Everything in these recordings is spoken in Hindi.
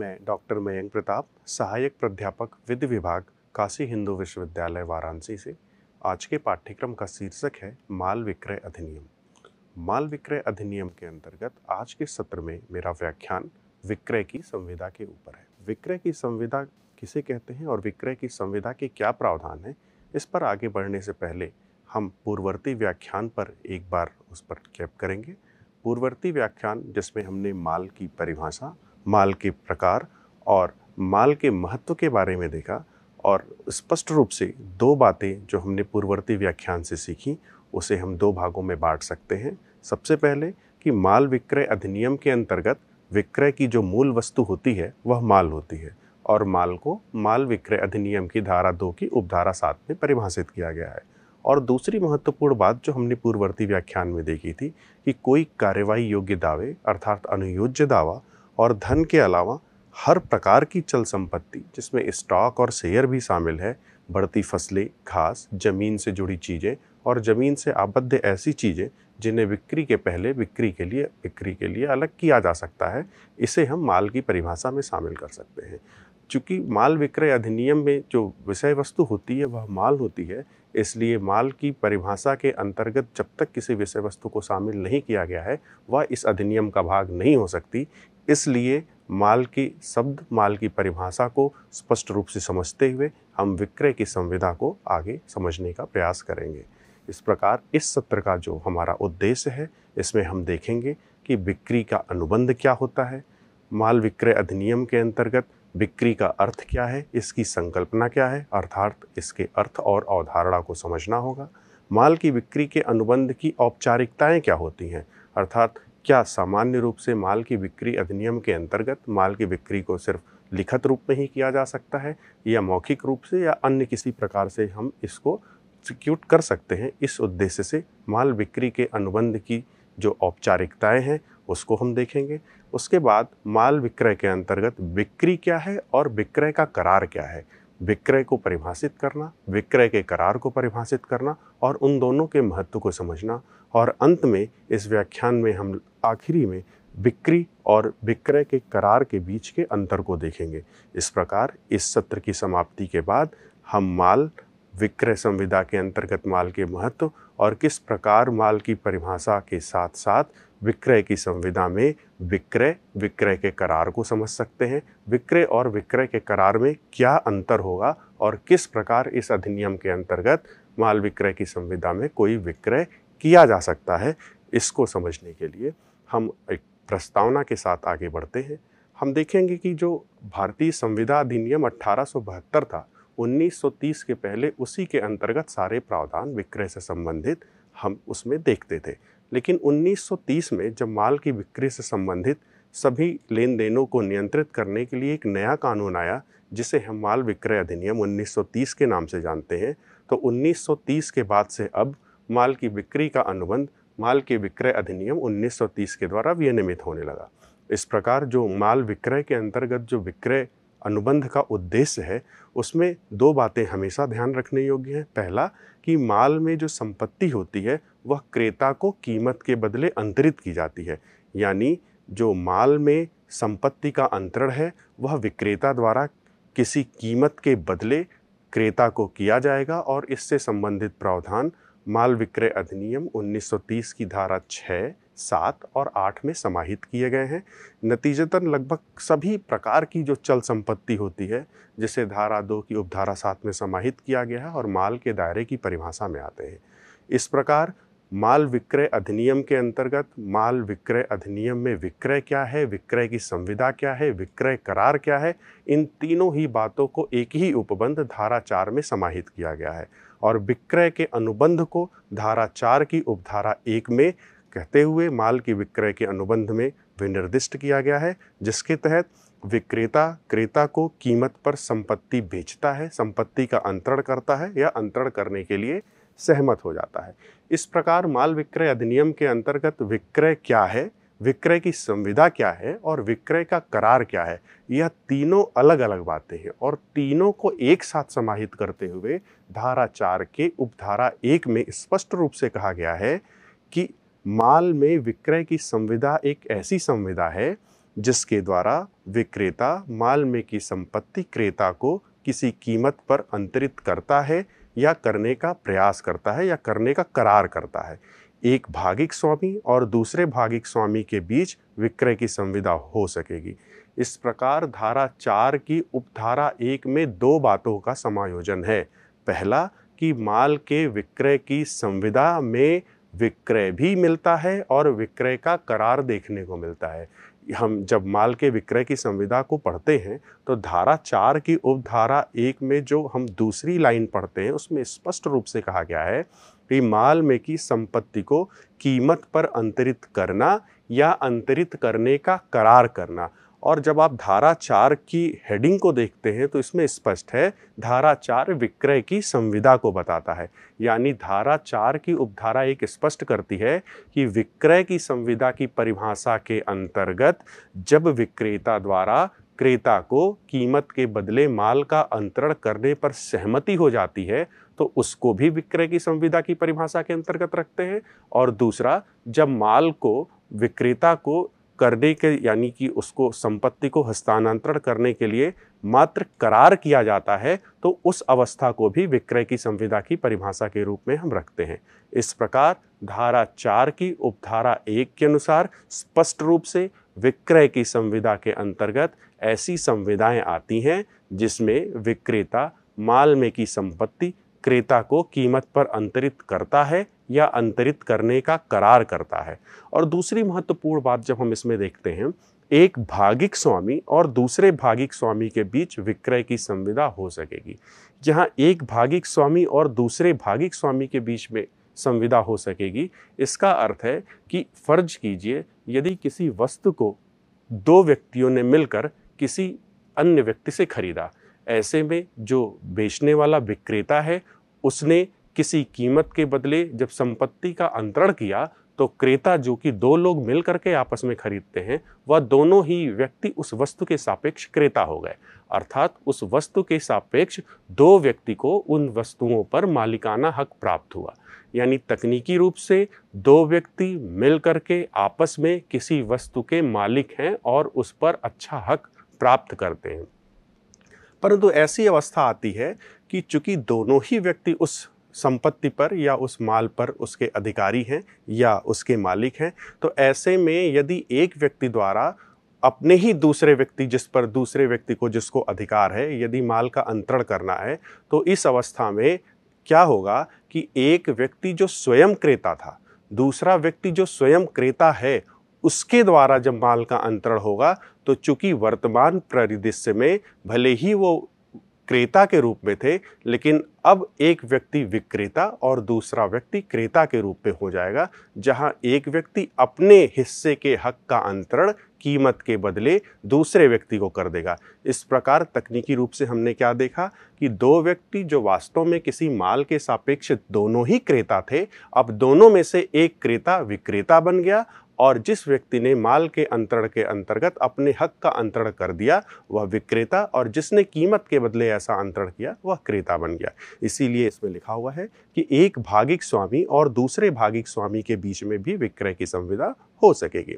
मैं डॉक्टर मयंक प्रताप, सहायक प्राध्यापक, विधि विभाग, काशी हिंदू विश्वविद्यालय वाराणसी से। आज के पाठ्यक्रम का शीर्षक है माल विक्रय अधिनियम। माल विक्रय अधिनियम के अंतर्गत आज के सत्र में मेरा व्याख्यान विक्रय की संविदा के ऊपर है। विक्रय की संविदा किसे कहते हैं और विक्रय की संविदा के क्या प्रावधान है, इस पर आगे बढ़ने से पहले हम पूर्ववर्ती व्याख्यान पर एक बार उस पर कैप करेंगे। पूर्ववर्ती व्याख्यान जिसमें हमने माल की परिभाषा माल के प्रकार और माल के महत्व के बारे में देखा और स्पष्ट रूप से दो बातें जो हमने पूर्ववर्ती व्याख्यान से सीखी, उसे हम दो भागों में बांट सकते हैं। सबसे पहले कि माल विक्रय अधिनियम के अंतर्गत विक्रय की जो मूल वस्तु होती है, वह माल होती है और माल को माल विक्रय अधिनियम की धारा दो की उपधारा सात में परिभाषित किया गया है। और दूसरी महत्वपूर्ण बात जो हमने पूर्ववर्ती व्याख्यान में देखी थी कि कोई कार्यवाही योग्य दावे अर्थात अनुयोज्य दावा और धन के अलावा हर प्रकार की चल संपत्ति, जिसमें स्टॉक और शेयर भी शामिल है, बढ़ती फ़सलें, घास, ज़मीन से जुड़ी चीज़ें और ज़मीन से आबद्ध ऐसी चीज़ें, जिन्हें बिक्री के पहले बिक्री के लिए, बिक्री के लिए अलग किया जा सकता है, इसे हम माल की परिभाषा में शामिल कर सकते हैं। चूँकि माल विक्रय अधिनियम में जो विषय वस्तु होती है, वह माल होती है, इसलिए माल की परिभाषा के अंतर्गत जब तक किसी विषय वस्तु को शामिल नहीं किया गया है, वह इस अधिनियम का भाग नहीं हो सकती इसलिए माल की, शब्द माल की परिभाषा को स्पष्ट रूप से समझते हुए हम विक्रय की संविधा को आगे समझने का प्रयास करेंगे। इस प्रकार इस सत्र का जो हमारा उद्देश्य है, इसमें हम देखेंगे कि बिक्री का अनुबंध क्या होता है, माल विक्रय अधिनियम के अंतर्गत बिक्री का अर्थ क्या है, इसकी संकल्पना क्या है, अर्थात इसके अर्थ और अवधारणा को समझना होगा। माल की बिक्री के अनुबंध की औपचारिकताएँ क्या होती हैं, अर्थात क्या सामान्य रूप से माल की बिक्री अधिनियम के अंतर्गत माल की बिक्री को सिर्फ़ लिखित रूप में ही किया जा सकता है या मौखिक रूप से या अन्य किसी प्रकार से हम इसको सिक्यूट कर सकते हैं? इस उद्देश्य से माल बिक्री के अनुबंध की जो औपचारिकताएँ हैं, उसको हम देखेंगे। उसके बाद माल विक्रय के अंतर्गत बिक्री क्या है और विक्रय का करार क्या है? विक्रय को परिभाषित करना, विक्रय के करार को परिभाषित करना और उन दोनों के महत्व को समझना। और अंत में, इस व्याख्यान में हम आखिरी में बिक्री और विक्रय के करार के बीच के अंतर को देखेंगे। इस प्रकार, इस सत्र की समाप्ति के बाद हम माल, विक्रय संविदा के अंतर्गत माल के महत्व और किस प्रकार माल की परिभाषा के साथ साथ विक्रय की संविदा में विक्रय विक्रय के करार को समझ सकते हैं। विक्रय और विक्रय के करार में क्या अंतर होगा और किस प्रकार इस अधिनियम के अंतर्गत माल विक्रय की संविदा में कोई विक्रय किया जा सकता है, इसको समझने के लिए हम एक प्रस्तावना के साथ आगे बढ़ते हैं। हम देखेंगे कि जो भारतीय संविदा अधिनियम अट्ठारह था 1930 के पहले उसी के अंतर्गत सारे प्रावधान विक्रय से संबंधित हम उसमें देखते थे। लेकिन 1930 में जब माल की बिक्री से संबंधित सभी लेन देनों को नियंत्रित करने के लिए एक नया कानून आया, जिसे हम माल विक्रय अधिनियम 1930 के नाम से जानते हैं तो 1930 के बाद से अब माल की बिक्री का अनुबंध, माल के विक्रय अधिनियम 1930 के द्वारा विनियमित होने लगा। इस प्रकार जो माल विक्रय के अंतर्गत जो विक्रय अनुबंध का उद्देश्य है, उसमें दो बातें हमेशा ध्यान रखने योग्य हैं। पहला, कि माल में जो संपत्ति होती है वह क्रेता को कीमत के बदले अंतरित की जाती है। यानी जो माल में संपत्ति का अंतरण है, वह विक्रेता द्वारा किसी कीमत के बदले क्रेता को किया जाएगा और इससे संबंधित प्रावधान माल विक्रय अधिनियम 1930 की धारा छः, सात और आठ में समाहित किए गए हैं। नतीजतन लगभग सभी प्रकार की जो चल संपत्ति होती है, जिसे धारा दो की उपधारा सात में समाहित किया गया है और माल के दायरे की परिभाषा में आते हैं। इस प्रकार माल विक्रय अधिनियम के अंतर्गत, माल विक्रय अधिनियम में विक्रय क्या है, विक्रय की संविदा क्या है, विक्रय करार क्या है, इन तीनों ही बातों को एक ही उपबंध धारा चार में समाहित किया गया है। और विक्रय के अनुबंध को धारा चार की उपधारा एक में कहते हुए माल की विक्रय के अनुबंध में विनिर्दिष्ट किया गया है, जिसके तहत विक्रेता, क्रेता को कीमत पर संपत्ति बेचता है, संपत्ति का अंतरण करता है या अंतरण करने के लिए सहमत हो जाता है। इस प्रकार माल विक्रय अधिनियम के अंतर्गत विक्रय क्या है? विक्रय की संविधा क्या है? और विक्रय का करार क्या है? यह तीनों अलग अलग बातें हैं और तीनों को एक साथ समाहित करते हुए धारा चार के उपधारा एक में स्पष्ट रूप से कहा गया है कि माल में विक्रय की संविधा एक ऐसी संविधा है जिसके द्वारा विक्रेता माल में की संपत्ति क्रेता को किसी कीमत पर अंतरित करता है या करने का प्रयास करता है या करने का करार करता है। एक भागिक स्वामी और दूसरे भागिक स्वामी के बीच विक्रय की संविदा हो सकेगी। इस प्रकार धारा चार की उपधारा एक में दो बातों का समायोजन है। पहला कि माल के विक्रय की संविदा में विक्रय भी मिलता है और विक्रय का करार देखने को मिलता है। हम जब माल के विक्रय की संविदा को पढ़ते हैं तो धारा चार की उपधारा एक में जो हम दूसरी लाइन पढ़ते हैं, उसमें स्पष्ट रूप से कहा गया है कि माल में की संपत्ति को कीमत पर अंतरित करना या अंतरित करने का करार करना। और जब आप धारा चार की हेडिंग को देखते हैं तो इसमें स्पष्ट है, धारा चार विक्रय की संविदा को बताता है। यानी धारा चार की उपधारा एक स्पष्ट करती है कि विक्रय की संविदा की परिभाषा के अंतर्गत जब विक्रेता द्वारा क्रेता को कीमत के बदले माल का अंतरण करने पर सहमति हो जाती है तो उसको भी विक्रय की संविदा की परिभाषा के अंतर्गत रखते हैं। और दूसरा, जब माल को, विक्रेता को करने के, यानी कि उसको संपत्ति को हस्तांतरण करने के लिए मात्र करार किया जाता है तो उस अवस्था को भी विक्रय की संविदा की परिभाषा के रूप में हम रखते हैं। इस प्रकार धारा चार की उपधारा एक के अनुसार स्पष्ट रूप से विक्रय की संविदा के अंतर्गत ऐसी संविदाएँ आती हैं जिसमें विक्रेता माल में की संपत्ति क्रेता को कीमत पर अंतरित करता है या अंतरित करने का करार करता है। और दूसरी महत्वपूर्ण बात जब हम इसमें देखते हैं, एक भागिक स्वामी और दूसरे भागिक स्वामी के बीच विक्रय की संविदा हो सकेगी, जहाँ एक भागिक स्वामी और दूसरे भागिक स्वामी के बीच में संविदा हो सकेगी। इसका अर्थ है कि फ़र्ज़ कीजिए, यदि किसी वस्तु को दो व्यक्तियों ने मिलकर किसी अन्य व्यक्ति से खरीदा ऐसे में जो बेचने वाला विक्रेता है, उसने किसी कीमत के बदले जब संपत्ति का अंतरण किया तो क्रेता जो कि दो लोग मिल करके आपस में खरीदते हैं, वह दोनों ही व्यक्ति उस वस्तु के सापेक्ष क्रेता हो गए। अर्थात उस वस्तु के सापेक्ष दो व्यक्ति को उन वस्तुओं पर मालिकाना हक प्राप्त हुआ। यानी तकनीकी रूप से दो व्यक्ति मिल करके आपस में किसी वस्तु के मालिक हैं और उस पर अच्छा हक प्राप्त करते हैं। परंतु ऐसी अवस्था आती है कि चूँकि दोनों ही व्यक्ति उस संपत्ति पर या उस माल पर उसके अधिकारी हैं या उसके मालिक हैं तो ऐसे में यदि एक व्यक्ति द्वारा अपने ही दूसरे व्यक्ति, जिस पर दूसरे व्यक्ति को जिसको अधिकार है, यदि माल का अंतरण करना है तो इस अवस्था में क्या होगा कि एक व्यक्ति जो स्वयं क्रेता था, दूसरा व्यक्ति जो स्वयं क्रेता है, उसके द्वारा जब माल का अंतरण होगा तो चूँकि वर्तमान परिदृश्य में भले ही वो क्रेता के रूप में थे, लेकिन अब एक व्यक्ति विक्रेता और दूसरा व्यक्ति क्रेता के रूप में हो जाएगा, जहाँ एक व्यक्ति अपने हिस्से के हक का अंतरण, कीमत के बदले दूसरे व्यक्ति को कर देगा। इस प्रकार तकनीकी रूप से हमने क्या देखा कि दो व्यक्ति जो वास्तव में किसी माल के सापेक्ष दोनों ही क्रेता थे, अब दोनों में से एक क्रेता विक्रेता बन गया और जिस व्यक्ति ने माल के अंतरण के अंतर्गत अपने हक का अंतरण कर दिया, वह विक्रेता और जिसने कीमत के बदले ऐसा अंतरण किया, वह क्रेता बन गया। इसीलिए इसमें लिखा हुआ है कि एक भागिक स्वामी और दूसरे भागिक स्वामी के बीच में भी विक्रय की संविदा हो सकेगी।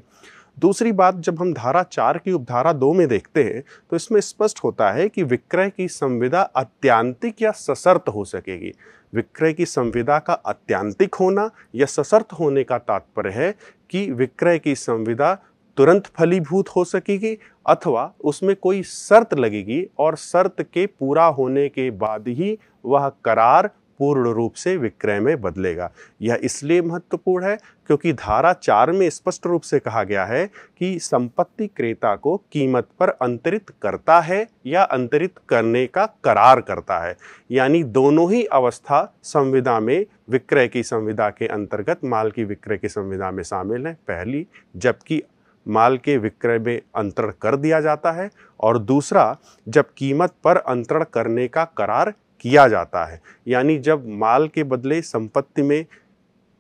दूसरी बात, जब हम धारा चार की उपधारा दो में देखते हैं तो इसमें स्पष्ट होता है कि विक्रय की संविदा अत्यांतिक या सशर्त हो सकेगी। विक्रय की संविदा का अत्यांतिक होना या सशर्त होने का तात्पर्य है कि विक्रय की संविदा तुरंत फलीभूत हो सकेगी अथवा उसमें कोई शर्त लगेगी और शर्त के पूरा होने के बाद ही वह करार पूर्ण रूप से विक्रय में बदलेगा। यह इसलिए महत्वपूर्ण है क्योंकि धारा चार में स्पष्ट रूप से कहा गया है कि संपत्ति क्रेता को कीमत पर अंतरित करता है या अंतरित करने का करार करता है। यानी दोनों ही अवस्था संविदा में, विक्रय की संविदा के अंतर्गत माल की विक्रय की संविदा में शामिल है। पहली, जबकि माल के विक्रय में अंतरण कर दिया जाता है। और दूसरा, जब कीमत पर अंतरण करने का करार किया जाता है। यानी जब माल के बदले, संपत्ति में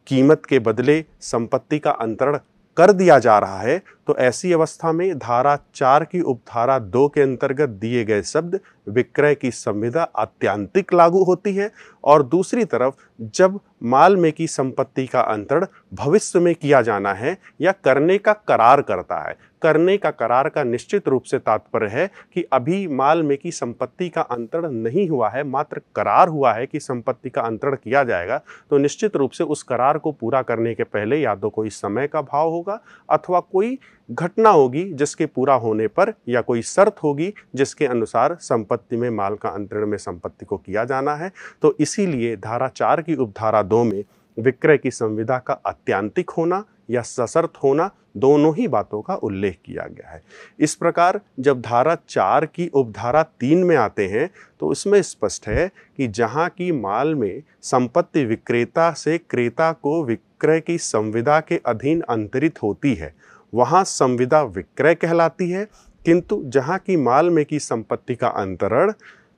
कीमत के बदले संपत्ति का अंतरण कर दिया जा रहा है तो ऐसी अवस्था में धारा चार की उपधारा दो के अंतर्गत दिए गए शब्द विक्रय की संविधा अत्यांतिक लागू होती है और दूसरी तरफ़, जब माल में की संपत्ति का अंतरण भविष्य में किया जाना है या करने का करार करता है, करने का करार का निश्चित रूप से तात्पर्य है कि अभी माल में की संपत्ति का अंतरण नहीं हुआ है, मात्र करार हुआ है कि संपत्ति का अंतरण किया जाएगा तो निश्चित रूप से उस करार को पूरा करने के पहले या तो कोई समय का भाव होगा अथवा कोई घटना होगी जिसके पूरा होने पर या कोई शर्त होगी जिसके अनुसार संपत्ति में माल का अंतरण में संपत्ति को किया जाना है। तो इसीलिए धारा चार की उपधारा दो में विक्रय की संविदा का अत्यंतिक होना या सशर्त होना दोनों ही बातों का उल्लेख किया गया है। इस प्रकार जब धारा चार की उपधारा तीन में आते हैं तो इसमें स्पष्ट है कि जहाँ की माल में संपत्ति विक्रेता से क्रेता को विक्रय की संविदा के अधीन अंतरित होती है वहाँ संविदा विक्रय कहलाती है। किंतु जहाँ की माल में की संपत्ति का अंतरण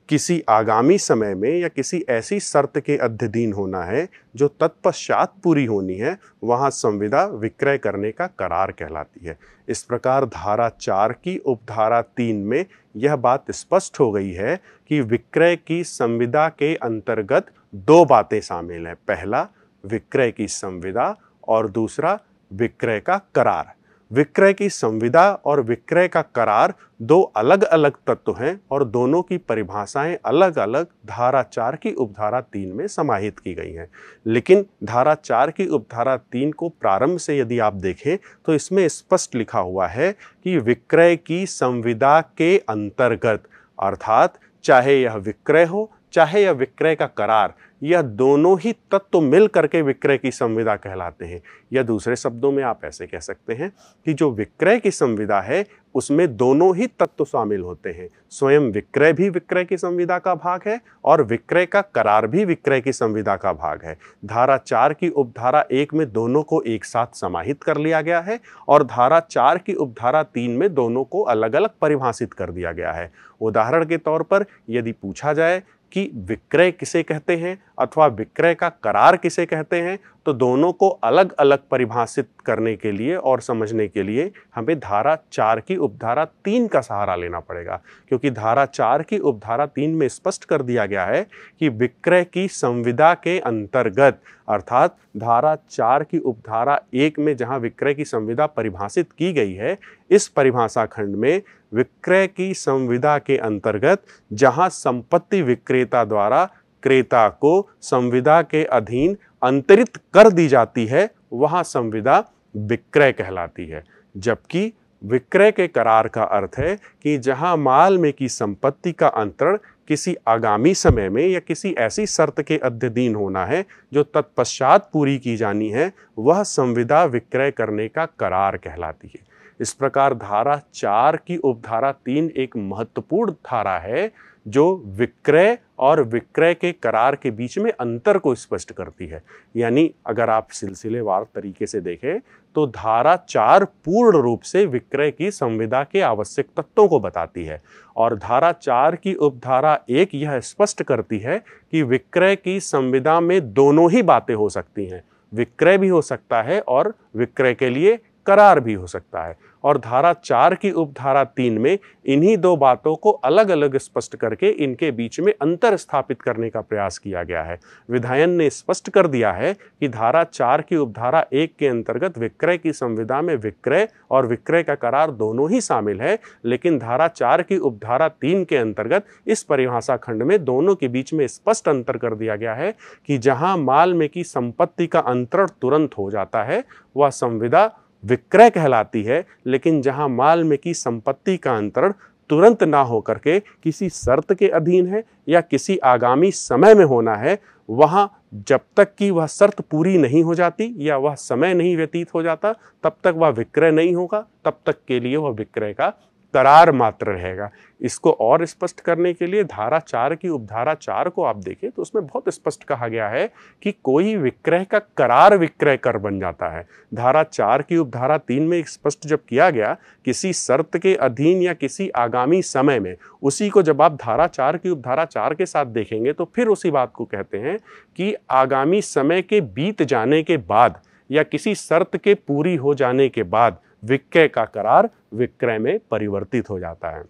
किसी आगामी समय में या किसी ऐसी शर्त के अध्यधीन होना है, जो तत्पश्चात पूरी होनी है, वहाँ संविदा विक्रय करने का करार कहलाती है। इस प्रकार धारा चार की उपधारा तीन में यह बात स्पष्ट हो गई है कि विक्रय की संविदा के अंतर्गत दो बातें शामिल हैं। पहला, विक्रय की संविदा, और दूसरा, विक्रय का करार। विक्रय की संविदा और विक्रय का करार दो अलग अलग तत्व हैं और दोनों की परिभाषाएँ अलग अलग धारा चार की उपधारा तीन में समाहित की गई हैं। लेकिन धारा चार की उपधारा तीन को प्रारंभ से यदि आप देखें तो इसमें स्पष्ट लिखा हुआ है कि विक्रय की संविदा के अंतर्गत, अर्थात चाहे यह विक्रय हो चाहे यह विक्रय का करार यह दोनों ही तत्व मिल करके विक्रय की संविदा कहलाते हैं। या दूसरे शब्दों में आप ऐसे कह सकते हैं कि जो विक्रय की संविदा है, उसमें दोनों ही तत्व शामिल होते हैं। स्वयं विक्रय भी विक्रय की संविदा का भाग है और विक्रय का करार भी विक्रय की संविदा का भाग है। धारा चार की उपधारा एक में दोनों को एक साथ समाहित कर लिया गया है और धारा चार की उपधारा तीन में दोनों को अलग अलग परिभाषित कर दिया गया है। उदाहरण के तौर पर यदि पूछा जाए कि विक्रय किसे कहते हैं अथवा विक्रय का करार किसे कहते हैं तो दोनों को अलग अलग परिभाषित करने के लिए और समझने के लिए हमें धारा चार की उपधारा तीन का सहारा लेना पड़ेगा। क्योंकि धारा चार की उपधारा तीन में स्पष्ट कर दिया गया है कि विक्रय की संविदा के अंतर्गत, अर्थात धारा चार की उपधारा एक में जहाँ विक्रय की संविदा परिभाषित की गई है, इस परिभाषा खंड में विक्रय की संविदा के अंतर्गत, जहाँ संपत्ति विक्रेता द्वारा क्रेता को संविदा के अधीन अंतरित कर दी जाती है, वहाँ संविदा विक्रय कहलाती है। जबकि विक्रय के करार का अर्थ है कि जहाँ माल में की संपत्ति का अंतरण किसी आगामी समय में या किसी ऐसी शर्त के अध्यधीन होना है, जो तत्पश्चात पूरी की जानी है, वह संविदा विक्रय करने का करार कहलाती है। इस प्रकार धारा चार की उपधारा तीन एक महत्वपूर्ण धारा है, जो विक्रय और विक्रय के करार के बीच में अंतर को स्पष्ट करती है। यानी अगर आप सिलसिलेवार तरीके से देखें तो धारा चार पूर्ण रूप से विक्रय की संविदा के आवश्यक तत्वों को बताती है। और धारा चार की उपधारा एक यह स्पष्ट करती है कि विक्रय की संविदा में दोनों ही बातें हो सकती हैं। विक्रय भी हो सकता है और विक्रय के लिए करार भी हो सकता है। और धारा चार की उपधारा तीन में इन्हीं दो बातों को अलग अलग स्पष्ट करके इनके बीच में अंतर स्थापित करने का प्रयास किया गया है। विधायन ने स्पष्ट कर दिया है कि धारा चार की उपधारा एक के अंतर्गत विक्रय की संविदा में विक्रय और विक्रय का करार दोनों ही शामिल है, लेकिन धारा चार की उपधारा तीन के अंतर्गत इस परिभाषा खंड में दोनों के बीच में स्पष्ट अंतर कर दिया गया है कि जहाँ माल में की संपत्ति का अंतरण तुरंत हो जाता है, वह संविदा विक्रय कहलाती है, लेकिन जहाँ माल में की संपत्ति का अंतरण तुरंत ना हो करके किसी शर्त के अधीन है या किसी आगामी समय में होना है, वहाँ जब तक कि वह शर्त पूरी नहीं हो जाती या वह समय नहीं व्यतीत हो जाता, तब तक वह विक्रय नहीं होगा, तब तक के लिए वह विक्रय का करार मात्र रहेगा। इसको और स्पष्ट करने के लिए धारा चार की उपधारा चार को आप देखें तो उसमें बहुत स्पष्ट कहा गया है कि कोई विक्रय का करार विक्रय कर बन जाता है। धारा चार की उपधारा तीन में स्पष्ट जब किया गया, किसी शर्त के अधीन या किसी आगामी समय में, उसी को जब आप धारा चार की उपधारा चार के साथ देखेंगे तो फिर उसी बात को कहते हैं कि आगामी समय के बीत जाने के बाद या किसी शर्त के पूरी हो जाने के बाद विक्रय का करार विक्रय में परिवर्तित हो जाता है।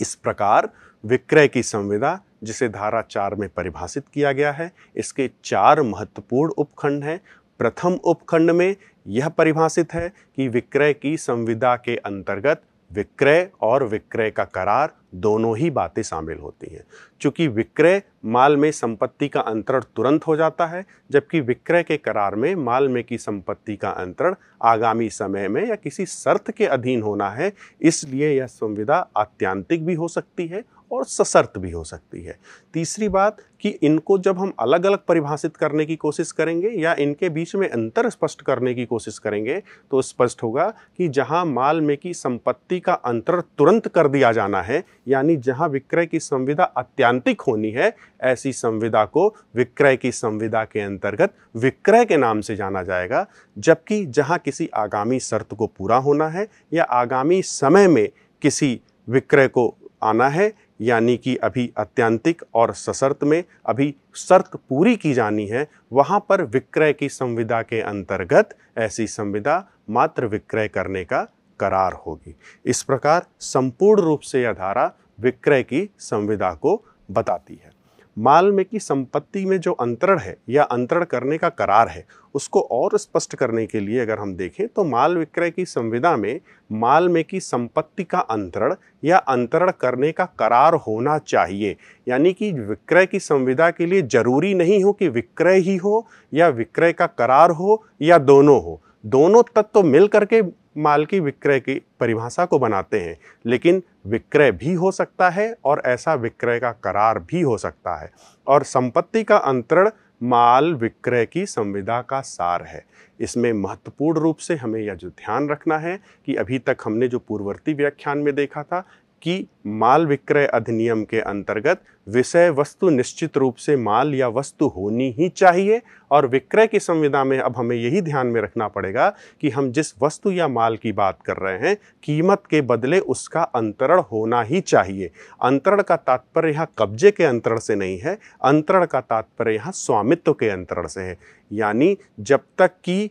इस प्रकार विक्रय की संविदा, जिसे धारा चार में परिभाषित किया गया है, इसके चार महत्वपूर्ण उपखंड हैं। प्रथम उपखंड में यह परिभाषित है कि विक्रय की संविदा के अंतर्गत विक्रय और विक्रय का करार दोनों ही बातें शामिल होती हैं। क्योंकि विक्रय माल में संपत्ति का अंतरण तुरंत हो जाता है, जबकि विक्रय के करार में माल में की संपत्ति का अंतरण आगामी समय में या किसी शर्त के अधीन होना है, इसलिए यह संविदा आत्यांतिक भी हो सकती है और सशर्त भी हो सकती है। तीसरी बात कि इनको जब हम अलग अलग परिभाषित करने की कोशिश करेंगे या इनके बीच में अंतर स्पष्ट करने की कोशिश करेंगे तो स्पष्ट होगा कि जहाँ माल में की संपत्ति का अंतर तुरंत कर दिया जाना है, यानी जहाँ विक्रय की संविदा अत्यंतिक होनी है, ऐसी संविदा को विक्रय की संविदा के अंतर्गत विक्रय के नाम से जाना जाएगा, जबकि जहाँ किसी आगामी शर्त को पूरा होना है या आगामी समय में किसी विक्रय को आना है यानी कि अभी अत्यंतिक और सशर्त में अभी शर्त पूरी की जानी है, वहाँ पर विक्रय की संविदा के अंतर्गत ऐसी संविदा मात्र विक्रय करने का करार होगी। इस प्रकार संपूर्ण रूप से यह धारा विक्रय की संविदा को बताती है। माल में की संपत्ति में जो अंतरण है या अंतरण करने का करार है, उसको और स्पष्ट करने के लिए अगर हम देखें तो माल विक्रय की संविदा में माल में की संपत्ति का अंतरण या अंतरण करने का करार होना चाहिए। यानी कि विक्रय की संविदा के लिए ज़रूरी नहीं हो कि विक्रय ही हो या विक्रय का करार हो या दोनों हो। दोनों तत्व तो मिल करके माल की विक्रय की परिभाषा को बनाते हैं, लेकिन विक्रय भी हो सकता है और ऐसा विक्रय का करार भी हो सकता है। और संपत्ति का अंतरण माल विक्रय की संविदा का सार है। इसमें महत्वपूर्ण रूप से हमें यह जो ध्यान रखना है कि अभी तक हमने जो पूर्ववर्ती व्याख्यान में देखा था कि माल विक्रय अधिनियम के अंतर्गत विषय वस्तु निश्चित रूप से माल या वस्तु होनी ही चाहिए। और विक्रय की संविदा में अब हमें यही ध्यान में रखना पड़ेगा कि हम जिस वस्तु या माल की बात कर रहे हैं, कीमत के बदले उसका अंतरण होना ही चाहिए। अंतरण का तात्पर्य यहाँ कब्जे के अंतरण से नहीं है, अंतरण का तात्पर्य यहाँ स्वामित्व के अंतरण से है। यानी जब तक कि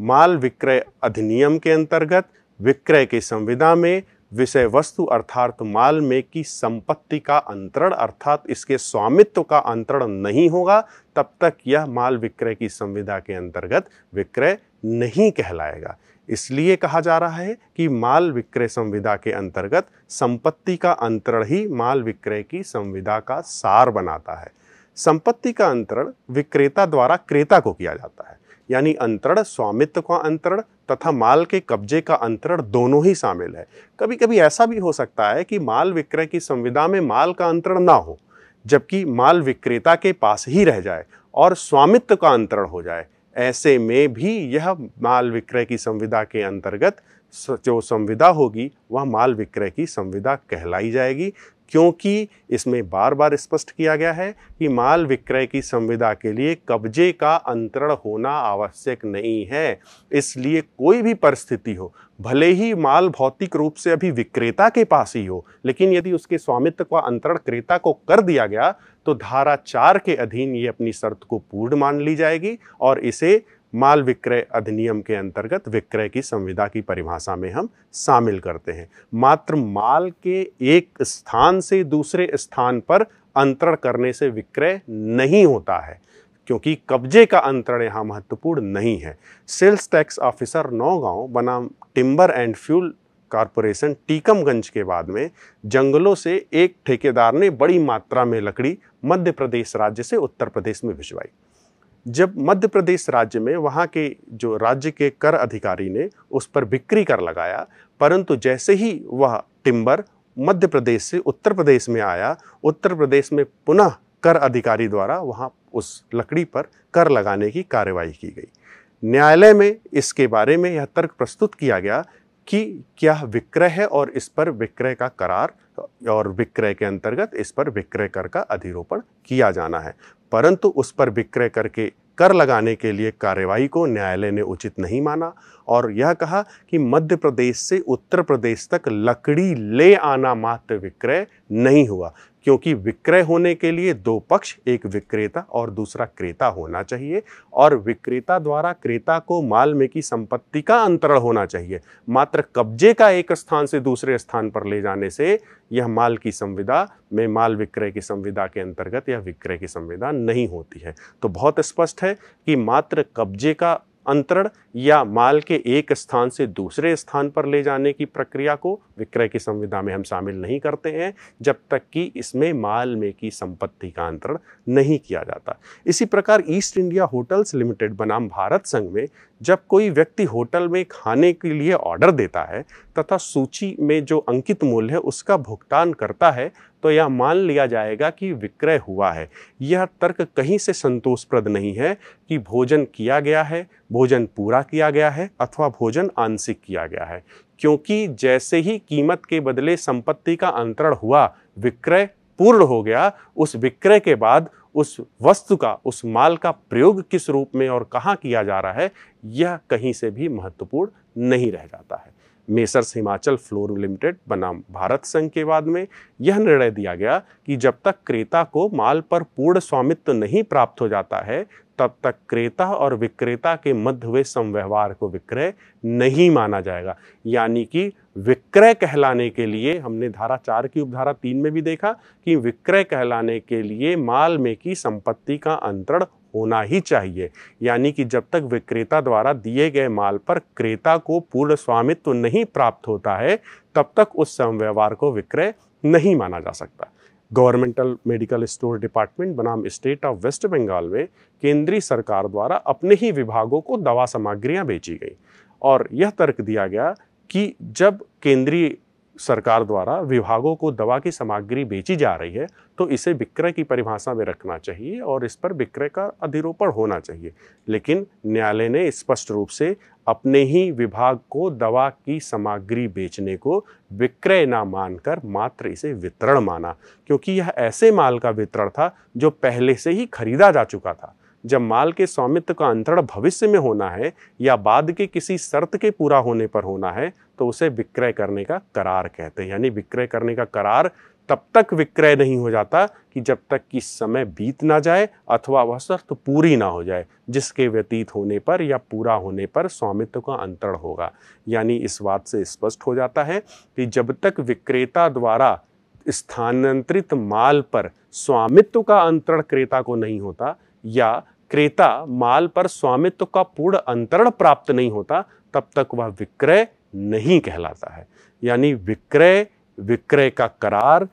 माल विक्रय अधिनियम के अंतर्गत, विक्रय की संविदा में विषय वस्तु अर्थात माल में की संपत्ति का अंतरण अर्थात इसके स्वामित्व का अंतरण नहीं होगा, तब तक यह माल विक्रय की संविदा के अंतर्गत विक्रय नहीं कहलाएगा। इसलिए कहा जा रहा है कि माल विक्रय संविदा के अंतर्गत संपत्ति का अंतरण ही माल विक्रय की संविदा का सार बनाता है। संपत्ति का अंतरण विक्रेता द्वारा क्रेता को किया जाता है। यानी अंतरण, स्वामित्व का अंतरण तथा माल के कब्जे का अंतरण दोनों ही शामिल है। कभी कभी ऐसा भी हो सकता है कि माल विक्रय की संविदा में माल का अंतरण ना हो, जबकि माल विक्रेता के पास ही रह जाए और स्वामित्व का अंतरण हो जाए। ऐसे में भी यह माल विक्रय की संविदा के अंतर्गत जो संविदा होगी, वह माल विक्रय की संविदा कहलाई जाएगी। क्योंकि इसमें बार बार स्पष्ट किया गया है कि माल विक्रय की संविदा के लिए कब्जे का अंतरण होना आवश्यक नहीं है। इसलिए कोई भी परिस्थिति हो, भले ही माल भौतिक रूप से अभी विक्रेता के पास ही हो, लेकिन यदि उसके स्वामित्व का अंतरण क्रेता को कर दिया गया तो धारा चार के अधीन ये अपनी शर्त को पूर्ण मान ली जाएगी और इसे माल विक्रय अधिनियम के अंतर्गत विक्रय की संविदा की परिभाषा में हम शामिल करते हैं। मात्र माल के एक स्थान से दूसरे स्थान पर अंतरण करने से विक्रय नहीं होता है, क्योंकि कब्जे का अंतरण यहाँ महत्वपूर्ण नहीं है। सेल्स टैक्स ऑफिसर नौगांव बनाम timber and fuel corporation Tikamganj के बाद में जंगलों से एक ठेकेदार ने बड़ी मात्रा में लकड़ी मध्य प्रदेश राज्य से उत्तर प्रदेश में भिजवाई। जब मध्य प्रदेश राज्य में वहाँ के जो राज्य के कर अधिकारी ने उस पर बिक्री कर लगाया, परंतु जैसे ही वह टिम्बर मध्य प्रदेश से उत्तर प्रदेश में आया, उत्तर प्रदेश में पुनः कर अधिकारी द्वारा वहाँ उस लकड़ी पर कर लगाने की कार्रवाई की गई। न्यायालय में इसके बारे में यह तर्क प्रस्तुत किया गया कि क्या विक्रय है और इस पर विक्रय का करार और विक्रय के अंतर्गत इस पर विक्रय कर का अधिरोपण किया जाना है। परंतु उस पर विक्रय करके कर लगाने के लिए कार्यवाही को न्यायालय ने उचित नहीं माना और यह कहा कि मध्य प्रदेश से उत्तर प्रदेश तक लकड़ी ले आना मात्र विक्रय नहीं हुआ। क्योंकि विक्रय होने के लिए दो पक्ष, एक विक्रेता और दूसरा क्रेता होना चाहिए और विक्रेता द्वारा क्रेता को माल में की संपत्ति का अंतरण होना चाहिए। मात्र कब्जे का एक स्थान से दूसरे स्थान पर ले जाने से यह माल की संविदा में माल विक्रय की संविदा के अंतर्गत यह विक्रय की संविदा नहीं होती है। तो बहुत स्पष्ट है कि मात्र कब्जे का अंतरण या माल के एक स्थान से दूसरे स्थान पर ले जाने की प्रक्रिया को विक्रय की संविदा में हम शामिल नहीं करते हैं, जब तक कि इसमें माल में की संपत्ति का अंतरण नहीं किया जाता। इसी प्रकार ईस्ट इंडिया होटल्स लिमिटेड, बनाम भारत संघ में, जब कोई व्यक्ति होटल में खाने के लिए ऑर्डर देता है, तथा सूची में जो अंकित मूल्य है उसका भुगतान करता है तो यह मान लिया जाएगा कि विक्रय हुआ है। यह तर्क कहीं से संतोषप्रद नहीं है कि भोजन किया गया है, भोजन पूरा किया गया है अथवा भोजन आंशिक किया गया है। क्योंकि जैसे ही कीमत के बदले संपत्ति का अंतरण हुआ, विक्रय पूर्ण हो गया, उस विक्रय के बाद उस वस्तु का, उस माल का प्रयोग किस रूप में और कहाँ किया जा रहा है, यह कहीं से भी महत्वपूर्ण नहीं रह जाता है। मेसर्स हिमाचल फ्लोर लिमिटेड बनाम। भारत संघ के बाद में यह निर्णय दिया गया कि जब तक क्रेता को माल पर पूर्ण स्वामित्व नहीं प्राप्त हो जाता है, तब तक क्रेता और विक्रेता के मध्य हुए संव्यवहार को विक्रय नहीं माना जाएगा। यानी कि विक्रय कहलाने के लिए हमने धारा चार की उपधारा तीन में भी देखा कि विक्रय कहलाने के लिए माल में की संपत्ति का अंतरण होना ही चाहिए। यानी कि जब तक विक्रेता द्वारा दिए गए माल पर क्रेता को पूर्ण स्वामित्व नहीं प्राप्त होता है, तब तक उस समव्यवहार को विक्रय नहीं माना जा सकता। गवर्नमेंटल मेडिकल स्टोर डिपार्टमेंट, बनाम स्टेट ऑफ़ वेस्ट बंगाल में केंद्रीय सरकार द्वारा अपने ही विभागों को दवा सामग्रियाँ बेची गई। और यह तर्क दिया गया कि जब केंद्रीय सरकार द्वारा विभागों को दवा की सामग्री बेची जा रही है तो इसे विक्रय की परिभाषा में रखना चाहिए और इस पर विक्रय का अधिरोपण होना चाहिए। लेकिन न्यायालय ने स्पष्ट रूप से अपने ही विभाग को दवा की सामग्री बेचने को विक्रय ना मानकर मात्र इसे वितरण माना, क्योंकि यह ऐसे माल का वितरण था जो पहले से ही खरीदा जा चुका था। जब माल के स्वामित्व का अंतरण भविष्य में होना है या बाद के किसी शर्त के पूरा होने पर होना है तो उसे विक्रय करने का करार कहते हैं। यानी विक्रय करने का करार तब तक विक्रय नहीं हो जाता कि जब तक कि समय बीत ना जाए अथवा वह शर्त पूरी ना हो जाए, जिसके व्यतीत होने पर या पूरा होने पर स्वामित्व का अंतरण होगा। यानी इस बात से स्पष्ट हो जाता है कि जब तक विक्रेता द्वारा स्थानांतरित माल पर स्वामित्व का अंतरण क्रेता को नहीं होता या क्रेता माल पर स्वामित्व का पूर्ण अंतरण प्राप्त नहीं होता, तब तक वह विक्रय नहीं कहलाता है। यानी विक्रय विक्रय का करार,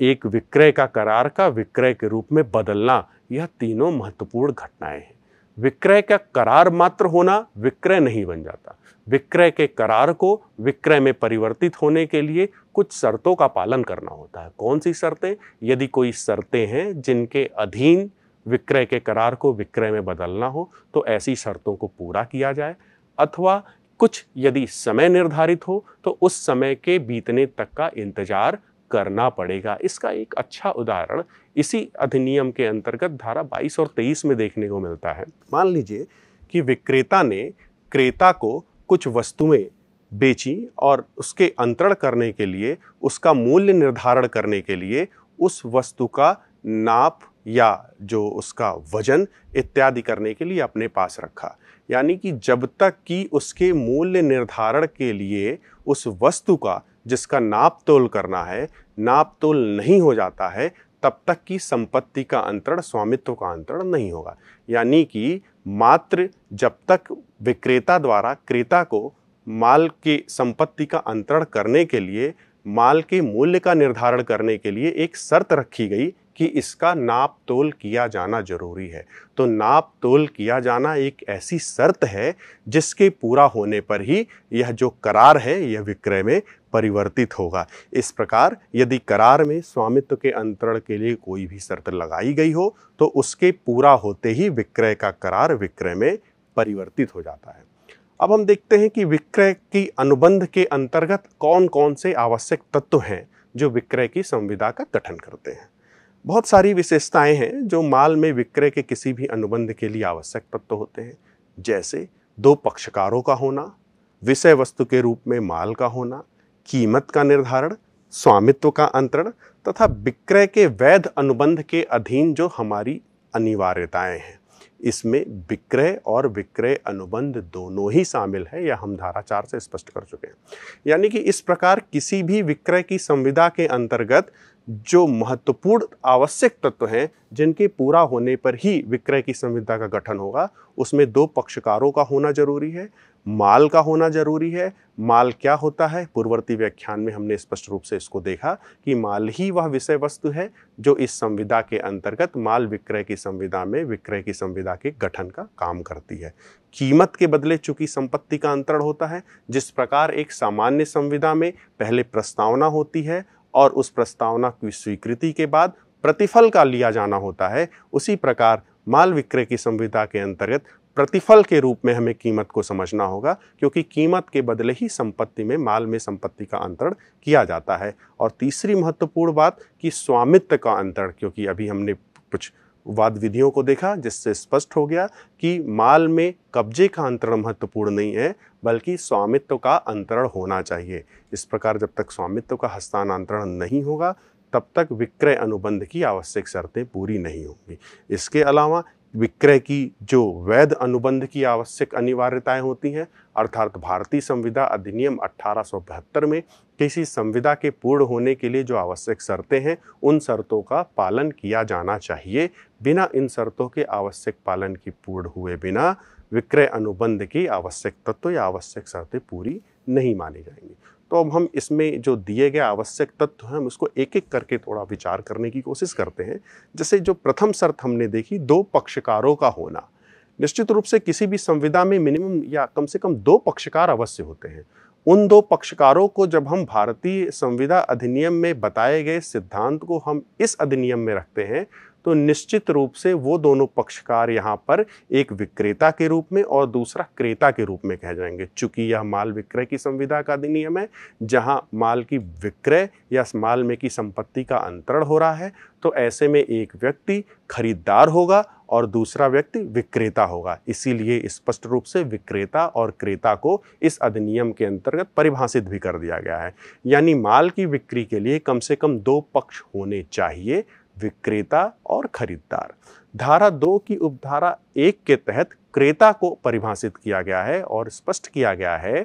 एक विक्रय का करार का विक्रय के रूप में बदलना, यह तीनों महत्वपूर्ण घटनाएँ हैं। विक्रय का करार मात्र होना विक्रय नहीं बन जाता। विक्रय के करार को विक्रय में परिवर्तित होने के लिए कुछ शर्तों का पालन करना होता है। कौन सी शर्तें? यदि कोई शर्तें हैं जिनके अधीन विक्रय के करार को विक्रय में बदलना हो तो ऐसी शर्तों को पूरा किया जाए। अथवा कुछ यदि समय निर्धारित हो तो उस समय के बीतने तक का इंतज़ार करना पड़ेगा। इसका एक अच्छा उदाहरण इसी अधिनियम के अंतर्गत धारा 22 और 23 में देखने को मिलता है। मान लीजिए कि विक्रेता ने क्रेता को कुछ वस्तुएँ बेची और उसके अंतरण करने के लिए, उसका मूल्य निर्धारण करने के लिए उस वस्तु का नाप या जो उसका वज़न इत्यादि करने के लिए अपने पास रखा। यानी कि जब तक कि उसके मूल्य निर्धारण के लिए उस वस्तु का, जिसका नाप तोल करना है, नाप तोल नहीं हो जाता है, तब तक की संपत्ति का अंतरण, स्वामित्व का अंतरण नहीं होगा। यानी कि मात्र जब तक विक्रेता द्वारा, क्रेता को माल के संपत्ति का अंतरण करने के लिए, माल के मूल्य का निर्धारण करने के लिए एक शर्त रखी गई कि इसका नाप तोल किया जाना ज़रूरी है। तो नाप तोल किया जाना एक ऐसी शर्त है जिसके पूरा होने पर ही यह जो करार है, यह विक्रय में परिवर्तित होगा। इस प्रकार यदि करार में स्वामित्व के अंतरण के लिए कोई भी शर्त लगाई गई हो तो उसके पूरा होते ही विक्रय का करार विक्रय में परिवर्तित हो जाता है। अब हम देखते हैं कि विक्रय की अनुबंध के अंतर्गत कौन कौन से आवश्यक तत्व हैं जो विक्रय की संविदा का गठन करते हैं। बहुत सारी विशेषताएँ हैं जो माल में विक्रय के किसी भी अनुबंध के लिए आवश्यक तत्व होते हैं। जैसे दो पक्षकारों का होना, विषय वस्तु के रूप में माल का होना, कीमत का निर्धारण, स्वामित्व का अंतरण तथा विक्रय के वैध अनुबंध के अधीन जो हमारी अनिवार्यताएँ हैं। इसमें विक्रय और विक्रय अनुबंध दोनों ही शामिल है यह हम धारा चार से स्पष्ट कर चुके हैं। यानी कि इस प्रकार किसी भी विक्रय की संविदा के अंतर्गत जो महत्वपूर्ण आवश्यक तत्व हैं, जिनके पूरा होने पर ही विक्रय की संविदा का गठन होगा, उसमें दो पक्षकारों का होना ज़रूरी है, माल का होना ज़रूरी है। माल क्या होता है? पूर्ववर्ती व्याख्यान में हमने स्पष्ट रूप से इसको देखा कि माल ही वह विषय वस्तु है, जो इस संविदा के अंतर्गत माल विक्रय की संविदा में विक्रय की संविदा के गठन का काम करती है। कीमत के बदले चूँकि संपत्ति का अंतरण होता है, जिस प्रकार एक सामान्य संविदा में पहले प्रस्तावना होती है और उस प्रस्तावना की स्वीकृति के बाद प्रतिफल का लिया जाना होता है। उसी प्रकार माल विक्रय की संविधा के अंतर्गत प्रतिफल के रूप में हमें कीमत को समझना होगा, क्योंकि कीमत के बदले ही संपत्ति में, माल में संपत्ति का अंतरण किया जाता है। और तीसरी महत्वपूर्ण बात कि स्वामित्व का अंतरण, क्योंकि अभी हमने कुछ वाद विधियों को देखा, जिससे स्पष्ट हो गया कि माल में कब्जे का अंतरण महत्वपूर्ण नहीं है, बल्कि स्वामित्व का अंतरण होना चाहिए। इस प्रकार जब तक स्वामित्व का हस्तांतरण नहीं होगा, तब तक विक्रय अनुबंध की आवश्यक शर्तें पूरी नहीं होंगी। इसके अलावा विक्रय की जो वैध अनुबंध की आवश्यक अनिवार्यताएँ होती हैं, अर्थात भारतीय संविदा अधिनियम अठारह सौ बहत्तर में किसी संविदा के पूर्ण होने के लिए जो आवश्यक शर्तें हैं, उन शर्तों का पालन किया जाना चाहिए। बिना इन शर्तों के आवश्यक पालन की पूर्ण हुए बिना विक्रय अनुबंध की आवश्यक तत्व या आवश्यक शर्तें पूरी नहीं मानी जाएँगी। तो अब हम इसमें जो दिए गए आवश्यक तत्व हैं, हम उसको एक एक करके थोड़ा विचार करने की कोशिश करते हैं। जैसे जो प्रथम शर्त हमने देखी, दो पक्षकारों का होना। निश्चित रूप से किसी भी संविदा में मिनिमम या कम से कम दो पक्षकार अवश्य होते हैं। उन दो पक्षकारों को जब हम भारतीय संविदा अधिनियम में बताए गए सिद्धांत को हम इस अधिनियम में रखते हैं तो निश्चित रूप से वो दोनों पक्षकार यहाँ पर एक विक्रेता के रूप में और दूसरा क्रेता के रूप में कह जाएँगे। चूँकि यह माल विक्रय की संविदा का अधिनियम है, जहाँ माल की विक्रय या माल में की संपत्ति का अंतरण हो रहा है तो ऐसे में एक व्यक्ति खरीदार होगा और दूसरा व्यक्ति विक्रेता होगा। इसीलिए स्पष्ट इस रूप से विक्रेता और क्रेता को इस अधिनियम के अंतर्गत परिभाषित भी कर दिया गया है। यानी माल की बिक्री के लिए कम से कम दो पक्ष होने चाहिए विक्रेता और खरीदार। धारा दो की उपधारा एक के तहत क्रेता को परिभाषित किया गया है और स्पष्ट किया गया है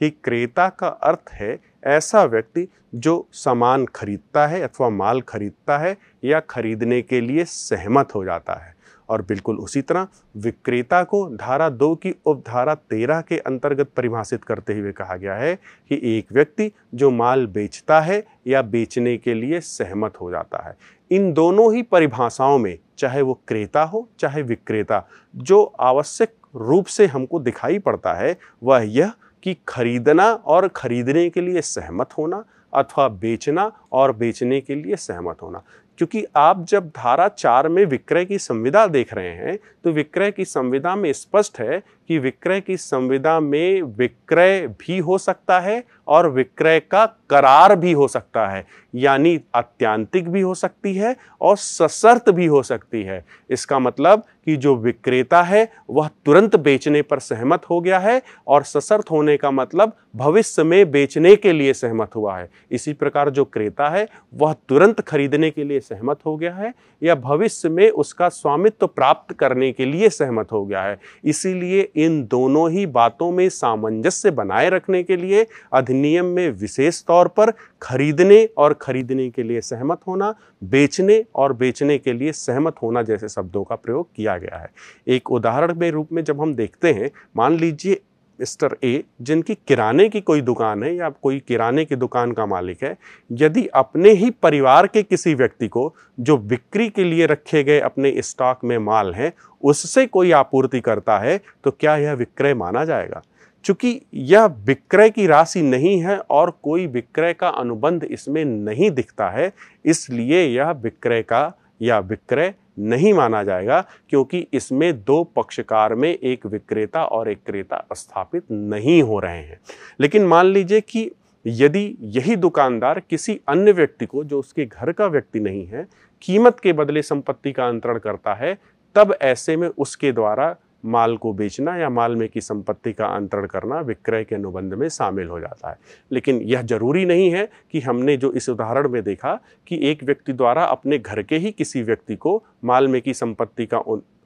कि क्रेता का अर्थ है ऐसा व्यक्ति जो सामान खरीदता है अथवा माल खरीदता है या खरीदने के लिए सहमत हो जाता है। और बिल्कुल उसी तरह विक्रेता को धारा दो की उपधारा तेरह के अंतर्गत परिभाषित करते हुए कहा गया है कि एक व्यक्ति जो माल बेचता है या बेचने के लिए सहमत हो जाता है। इन दोनों ही परिभाषाओं में, चाहे वो क्रेता हो, चाहे विक्रेता, जो आवश्यक रूप से हमको दिखाई पड़ता है, वह यह कि खरीदना और खरीदने के लिए सहमत होना अथवा बेचना और बेचने के लिए सहमत होना। क्योंकि आप जब धारा चार में विक्रय की संविदा देख रहे हैं तो विक्रय की संविदा में स्पष्ट है कि विक्रय की संविदा में विक्रय भी हो सकता है और विक्रय का करार भी हो सकता है, यानी अत्यांतिक भी हो सकती है और सशर्त भी हो सकती है। इसका मतलब कि जो विक्रेता है, वह तुरंत बेचने पर सहमत हो गया है और सशर्त होने का मतलब भविष्य में बेचने के लिए सहमत हुआ है। इसी प्रकार जो क्रेता है, वह तुरंत खरीदने के लिए सहमत हो गया है या भविष्य में उसका स्वामित्व प्राप्त करने के लिए सहमत हो गया है। इसीलिए इन दोनों ही बातों में सामंजस्य बनाए रखने के लिए, अधिनियम में विशेष तौर पर खरीदने और खरीदने के लिए सहमत होना, बेचने और बेचने के लिए सहमत होना जैसे शब्दों का प्रयोग किया गया है। एक उदाहरण के रूप में जब हम देखते हैं, मान लीजिए मिस्टर ए, जिनकी किराने की कोई दुकान है या कोई किराने की दुकान का मालिक है, यदि अपने ही परिवार के किसी व्यक्ति को जो बिक्री के लिए रखे गए अपने स्टॉक में माल है, उससे कोई आपूर्ति करता है तो क्या यह विक्रय माना जाएगा? चूँकि यह विक्रय की राशि नहीं है और कोई विक्रय का अनुबंध इसमें नहीं दिखता है, इसलिए यह विक्रय का या विक्रय नहीं माना जाएगा, क्योंकि इसमें दो पक्षकार में एक विक्रेता और एक क्रेता स्थापित नहीं हो रहे हैं। लेकिन मान लीजिए कि यदि यही दुकानदार किसी अन्य व्यक्ति को, जो उसके घर का व्यक्ति नहीं है, कीमत के बदले संपत्ति का अंतरण करता है, तब ऐसे में उसके द्वारा माल को बेचना या माल में की संपत्ति का अंतरण करना विक्रय के अनुबंध में शामिल हो जाता है। लेकिन यह ज़रूरी नहीं है कि हमने जो इस उदाहरण में देखा कि एक व्यक्ति द्वारा अपने घर के ही किसी व्यक्ति को माल में की संपत्ति का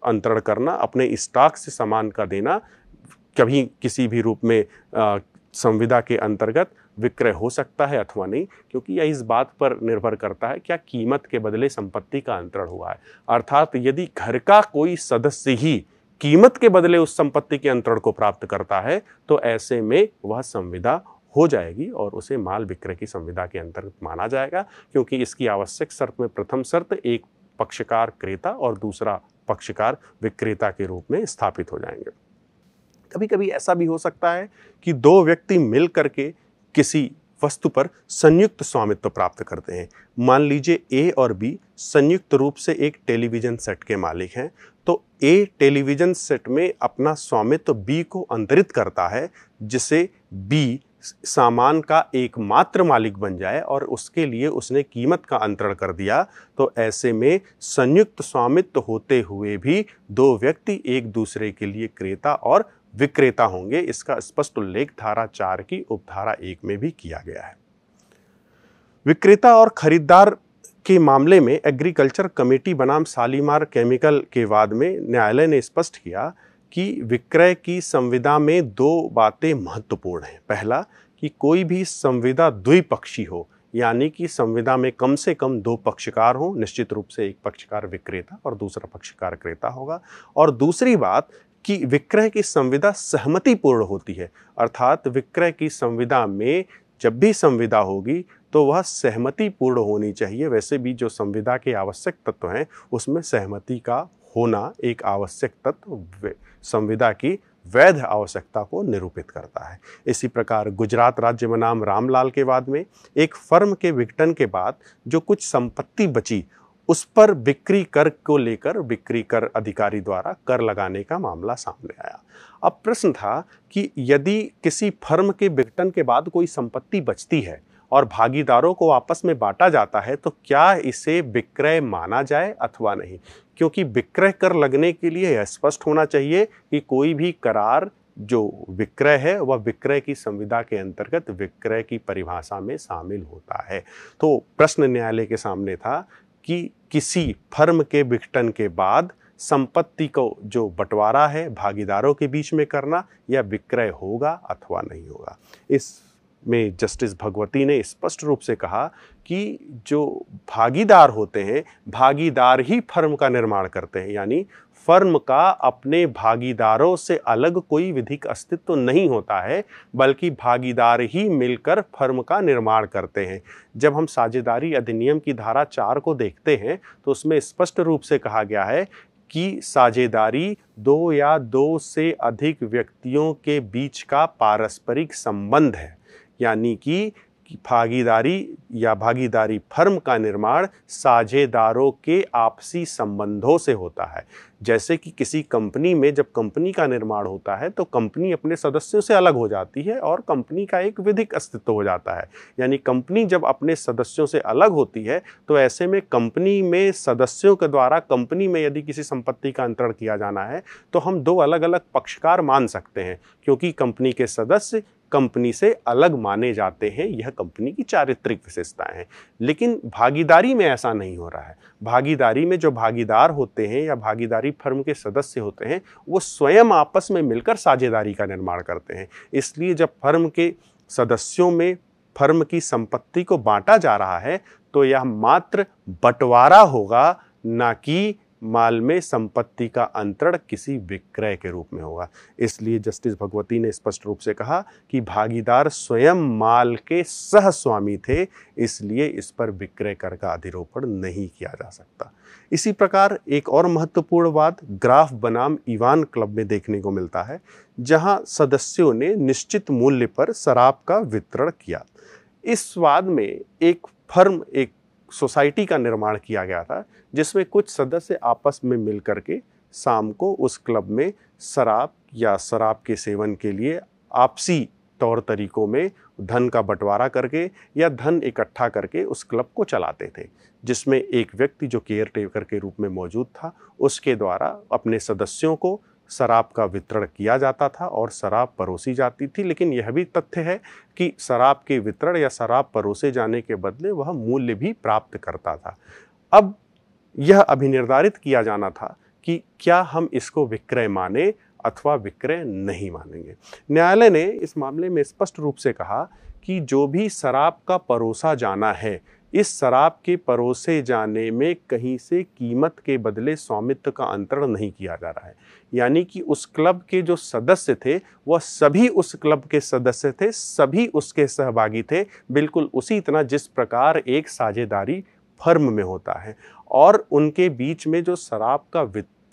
अंतरण करना, अपने स्टॉक से सामान का देना, कभी किसी भी रूप में संविदा के अंतर्गत विक्रय हो सकता है अथवा नहीं, क्योंकि यह इस बात पर निर्भर करता है क्या कीमत के बदले संपत्ति का अंतरण हुआ है। अर्थात यदि घर का कोई सदस्य ही कीमत के बदले उस संपत्ति के अंतरण को प्राप्त करता है तो ऐसे में वह संविदा हो जाएगी और उसे माल विक्रय की संविदा के अंतर्गत माना जाएगा, क्योंकि इसकी आवश्यक शर्त में प्रथम शर्त एक पक्षकार क्रेता और दूसरा पक्षकार विक्रेता के रूप में स्थापित हो जाएँगे। कभी कभी ऐसा भी हो सकता है कि दो व्यक्ति मिल करके किसी वस्तु पर संयुक्त स्वामित्व प्राप्त करते हैं। मान लीजिए ए और बी संयुक्त रूप से एक टेलीविज़न सेट के मालिक हैं तो ए टेलीविज़न सेट में अपना स्वामित्व बी को अंतरित करता है जिसे बी सामान का एकमात्र मालिक बन जाए और उसके लिए उसने कीमत का अंतरण कर दिया। तो ऐसे में संयुक्त स्वामित्व होते हुए भी दो व्यक्ति एक दूसरे के लिए क्रेता और विक्रेता होंगे। इसका स्पष्ट उल्लेख धारा चार की उपधारा एक में भी किया गया है। विक्रेता और खरीदार के मामले में एग्रीकल्चर कमेटी बनाम सालीमार केमिकल के वाद में न्यायालय ने स्पष्ट किया कि विक्रय की संविदा में दो बातें महत्वपूर्ण हैं। पहला, कि कोई भी संविदा द्विपक्षी हो, यानी कि संविदा में कम से कम दो पक्षकार हों, निश्चित रूप से एक पक्षकार विक्रेता और दूसरा पक्षकार क्रेता होगा। और दूसरी बात कि विक्रय की संविदा सहमतिपूर्ण होती है। अर्थात विक्रय की संविदा में जब भी संविदा होगी तो वह सहमति पूर्ण होनी चाहिए। वैसे भी जो संविदा के आवश्यक तत्व हैं, उसमें सहमति का होना एक आवश्यक तत्व संविदा की वैध आवश्यकता को निरूपित करता है। इसी प्रकार गुजरात राज्य में नाम रामलाल के बाद में, एक फर्म के विघटन के बाद जो कुछ संपत्ति बची उस पर बिक्री कर को लेकर बिक्री कर अधिकारी द्वारा कर लगाने का मामला सामने आया। अब प्रश्न था कि यदि किसी फर्म के विघटन के बाद कोई संपत्ति बचती है और भागीदारों को आपस में बांटा जाता है तो क्या इसे विक्रय माना जाए अथवा नहीं? क्योंकि विक्रय कर लगने के लिए यह स्पष्ट होना चाहिए कि कोई भी करार जो विक्रय है, वह विक्रय की संविदा के अंतर्गत विक्रय की परिभाषा में शामिल होता है। तो प्रश्न न्यायालय के सामने था कि किसी फर्म के विघटन के बाद संपत्ति को जो बंटवारा है, भागीदारों के बीच में करना, या विक्रय होगा अथवा नहीं होगा। इस में जस्टिस भगवती ने स्पष्ट रूप से कहा कि जो भागीदार होते हैं, भागीदार ही फर्म का निर्माण करते हैं। यानी फर्म का अपने भागीदारों से अलग कोई विधिक अस्तित्व नहीं होता है, बल्कि भागीदार ही मिलकर फर्म का निर्माण करते हैं। जब हम साझेदारी अधिनियम की धारा चार को देखते हैं तो उसमें स्पष्ट रूप से कहा गया है कि साझेदारी दो या दो से अधिक व्यक्तियों के बीच का पारस्परिक संबंध है। यानी कि भागीदारी या भागीदारी फर्म का निर्माण साझेदारों के आपसी संबंधों से होता है। जैसे कि किसी कंपनी में जब कंपनी का निर्माण होता है तो कंपनी अपने सदस्यों से अलग हो जाती है और कंपनी का एक विधिक अस्तित्व हो जाता है। यानी कंपनी जब अपने सदस्यों से अलग होती है तो ऐसे में कंपनी में सदस्यों के द्वारा कंपनी में यदि किसी संपत्ति का अंतरण किया जाना है तो हम दो अलग अलग पक्षकार मान सकते हैं, क्योंकि कंपनी के सदस्य कंपनी से अलग माने जाते हैं, यह कंपनी की चारित्रिक विशेषताएँ हैं। लेकिन भागीदारी में ऐसा नहीं हो रहा है। भागीदारी में जो भागीदार होते हैं या भागीदारी फर्म के सदस्य होते हैं, वो स्वयं आपस में मिलकर साझेदारी का निर्माण करते हैं। इसलिए जब फर्म के सदस्यों में फर्म की संपत्ति को बांटा जा रहा है तो यह मात्र बंटवारा होगा, ना कि माल में संपत्ति का अंतरण किसी विक्रय के रूप में होगा। इसलिए जस्टिस भगवती ने स्पष्ट रूप से कहा कि भागीदार स्वयं माल के सह स्वामी थे, इसलिए इस पर विक्रय कर का अधिरोपण नहीं किया जा सकता। इसी प्रकार एक और महत्वपूर्ण बात, ग्राफ बनाम इवान क्लब में देखने को मिलता है, जहाँ सदस्यों ने निश्चित मूल्य पर शराब का वितरण किया। इस स्वाद में एक फर्म, एक सोसाइटी का निर्माण किया गया था, जिसमें कुछ सदस्य आपस में मिल करके शाम को उस क्लब में शराब या शराब के सेवन के लिए आपसी तौर तरीकों में धन का बंटवारा करके या धन इकट्ठा करके उस क्लब को चलाते थे, जिसमें एक व्यक्ति जो केयर टेकर के रूप में मौजूद था, उसके द्वारा अपने सदस्यों को शराब का वितरण किया जाता था और शराब परोसी जाती थी, लेकिन यह भी तथ्य है कि शराब के वितरण या शराब परोसे जाने के बदले वह मूल्य भी प्राप्त करता था। अब यह अभिनिर्धारित किया जाना था कि क्या हम इसको विक्रय माने अथवा विक्रय नहीं मानेंगे। न्यायालय ने इस मामले में स्पष्ट रूप से कहा कि जो भी शराब का परोसा जाना है इस शराब के परोसे जाने में कहीं से कीमत के बदले स्वामित्व का अंतरण नहीं किया जा रहा है। यानी कि उस क्लब के जो सदस्य थे, वह सभी उस क्लब के सदस्य थे, सभी उसके सहभागी थे। बिल्कुल उसी तरह जिस प्रकार एक साझेदारी फर्म में होता है। और उनके बीच में जो शराब का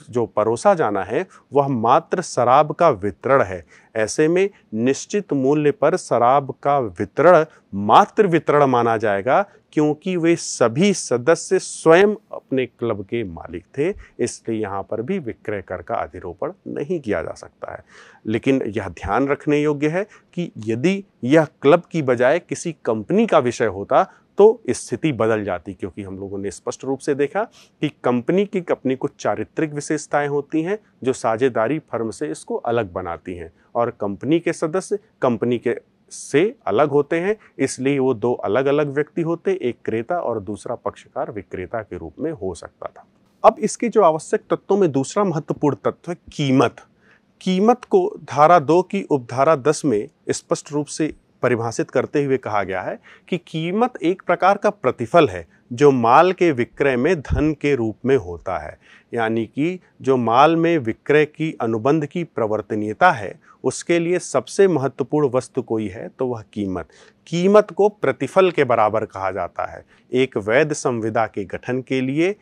जो परोसा जाना है, वह मात्र शराब का वितरण है। ऐसे में निश्चित मूल्य पर शराब का वितरण मात्र वितरण माना जाएगा, क्योंकि वे सभी सदस्य स्वयं अपने क्लब के मालिक थे, इसलिए यहाँ पर भी विक्रय कर का अधिरोपण नहीं किया जा सकता है। लेकिन यह ध्यान रखने योग्य है कि यदि यह क्लब की बजाय किसी कंपनी का विषय होता तो स्थिति बदल जाती क्योंकि हम लोगों ने स्पष्ट रूप से देखा कि कंपनी की अपनी कुछ चारित्रिक विशेषताएँ होती हैं, जो साझेदारी फर्म से इसको अलग बनाती हैं। और कंपनी के सदस्य कंपनी के से अलग होते हैं, इसलिए वो दो अलग अलग व्यक्ति होते, एक क्रेता और दूसरा पक्षकार विक्रेता के रूप में हो सकता था। अब इसके जो आवश्यक तत्वों में दूसरा महत्वपूर्ण तत्व है कीमत। कीमत को धारा दो की उपधारा दस में स्पष्ट रूप से परिभाषित करते हुए कहा गया है कि कीमत एक प्रकार का प्रतिफल है, जो माल के विक्रय में धन के रूप में होता है। यानी कि जो माल में विक्रय की अनुबंध की प्रवर्तनीयता है, उसके लिए सबसे महत्वपूर्ण वस्तु कोई है तो वह कीमत। कीमत को प्रतिफल के बराबर कहा जाता है। एक वैध संविदा के गठन के लिए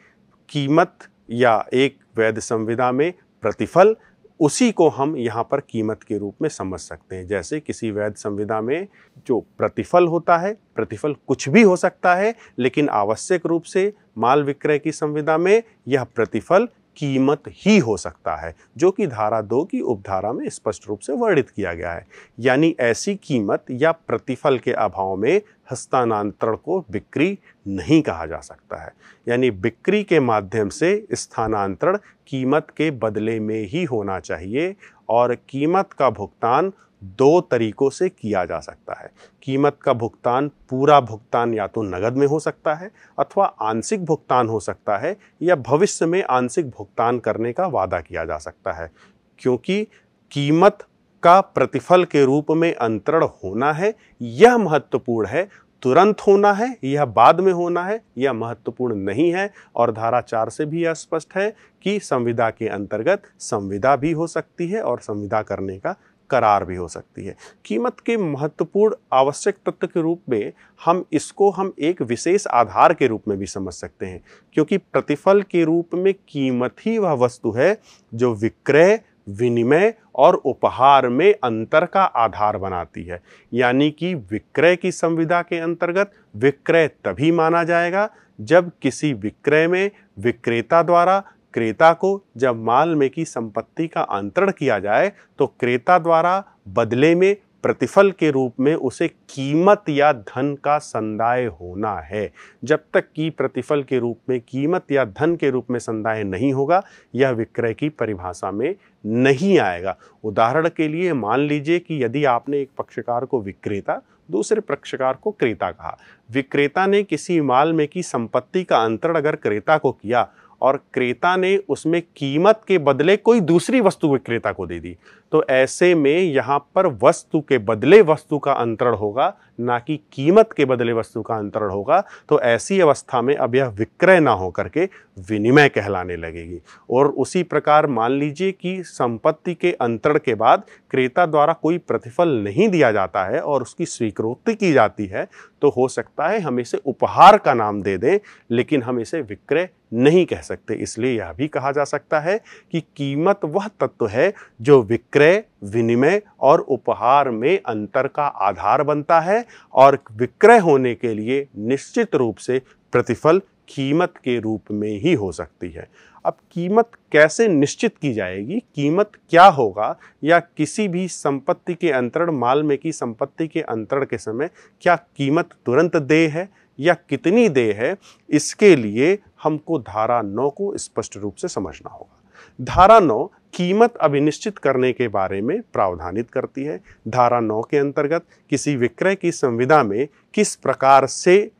कीमत या एक वैध संविदा में प्रतिफल उसी को हम यहाँ पर कीमत के रूप में समझ सकते हैं। जैसे किसी वैध संविदा में जो प्रतिफल होता है, प्रतिफल कुछ भी हो सकता है, लेकिन आवश्यक रूप से माल विक्रय की संविदा में यह प्रतिफल कीमत ही हो सकता है, जो कि धारा दो की उपधारा में स्पष्ट रूप से वर्णित किया गया है। यानी ऐसी कीमत या प्रतिफल के अभाव में हस्तांतरण को बिक्री नहीं कहा जा सकता है। यानी बिक्री के माध्यम से स्थानांतरण कीमत के बदले में ही होना चाहिए और कीमत का भुगतान दो तरीकों से किया जा सकता है। कीमत का भुगतान पूरा भुगतान या तो नगद में हो सकता है अथवा आंशिक भुगतान हो सकता है या भविष्य में आंशिक भुगतान करने का वादा किया जा सकता है। क्योंकि कीमत का प्रतिफल के रूप में अंतरण होना है, यह महत्वपूर्ण है, तुरंत होना है, यह बाद में होना है, यह महत्वपूर्ण नहीं है और धारा चार से भी यह स्पष्ट है कि संविदा के अंतर्गत संविदा भी हो सकती है और संविदा करने का करार भी हो सकती है। कीमत के महत्वपूर्ण आवश्यक तत्व के रूप में हम इसको हम एक विशेष आधार के रूप में भी समझ सकते हैं, क्योंकि प्रतिफल के रूप में कीमत ही वह वस्तु है जो विक्रय, विनिमय और उपहार में अंतर का आधार बनाती है। यानी कि विक्रय की संविदा के अंतर्गत विक्रय तभी माना जाएगा जब किसी विक्रय में विक्रेता द्वारा क्रेता को जब माल में की संपत्ति का अंतरण किया जाए तो क्रेता द्वारा बदले में प्रतिफल के रूप में उसे कीमत या धन का संदाय होना है। जब तक कि प्रतिफल के रूप में, कीमत या धन के रूप में संदाय नहीं होगा, यह विक्रय की परिभाषा में नहीं आएगा। उदाहरण के लिए मान लीजिए कि यदि आपने एक पक्षकार को विक्रेता, दूसरे पक्षकार को क्रेता कहा। विक्रेता ने किसी माल में की संपत्ति का अंतरण अगर क्रेता को किया और क्रेता ने उसमें कीमत के बदले कोई दूसरी वस्तु विक्रेता को दे दी। तो ऐसे में यहाँ पर वस्तु के बदले वस्तु का अंतरण होगा, ना कि कीमत के बदले वस्तु का अंतरण होगा। तो ऐसी अवस्था में अब यह विक्रय ना हो करके विनिमय कहलाने लगेगी। और उसी प्रकार मान लीजिए कि संपत्ति के अंतरण के बाद क्रेता द्वारा कोई प्रतिफल नहीं दिया जाता है और उसकी स्वीकृति की जाती है तो हो सकता है हम इसे उपहार का नाम दे दें, लेकिन हम इसे विक्रय नहीं कह सकते। इसलिए यह भी कहा जा सकता है कि कीमत वह तत्व है जो विक्रय, विनिमय और उपहार में अंतर का आधार बनता है और विक्रय होने के लिए निश्चित रूप से प्रतिफल कीमत के रूप में ही हो सकती है। अब कीमत कैसे निश्चित की जाएगी? कीमत क्या होगा? या किसी भी संपत्ति के अंतरण, माल में की संपत्ति के अंतरण के समय क्या कीमत तुरंत दे है? या कितनी दे है, इसके लिए हमको धारा नौ को स्पष्ट रूप से समझना होगा। धारा नौ कीमत अभिनिश्चित करने के बारे में प्रावधानित करती है। धारा नौ के अंतर्गत किसी विक्रय की संविदा में किस प्रकार से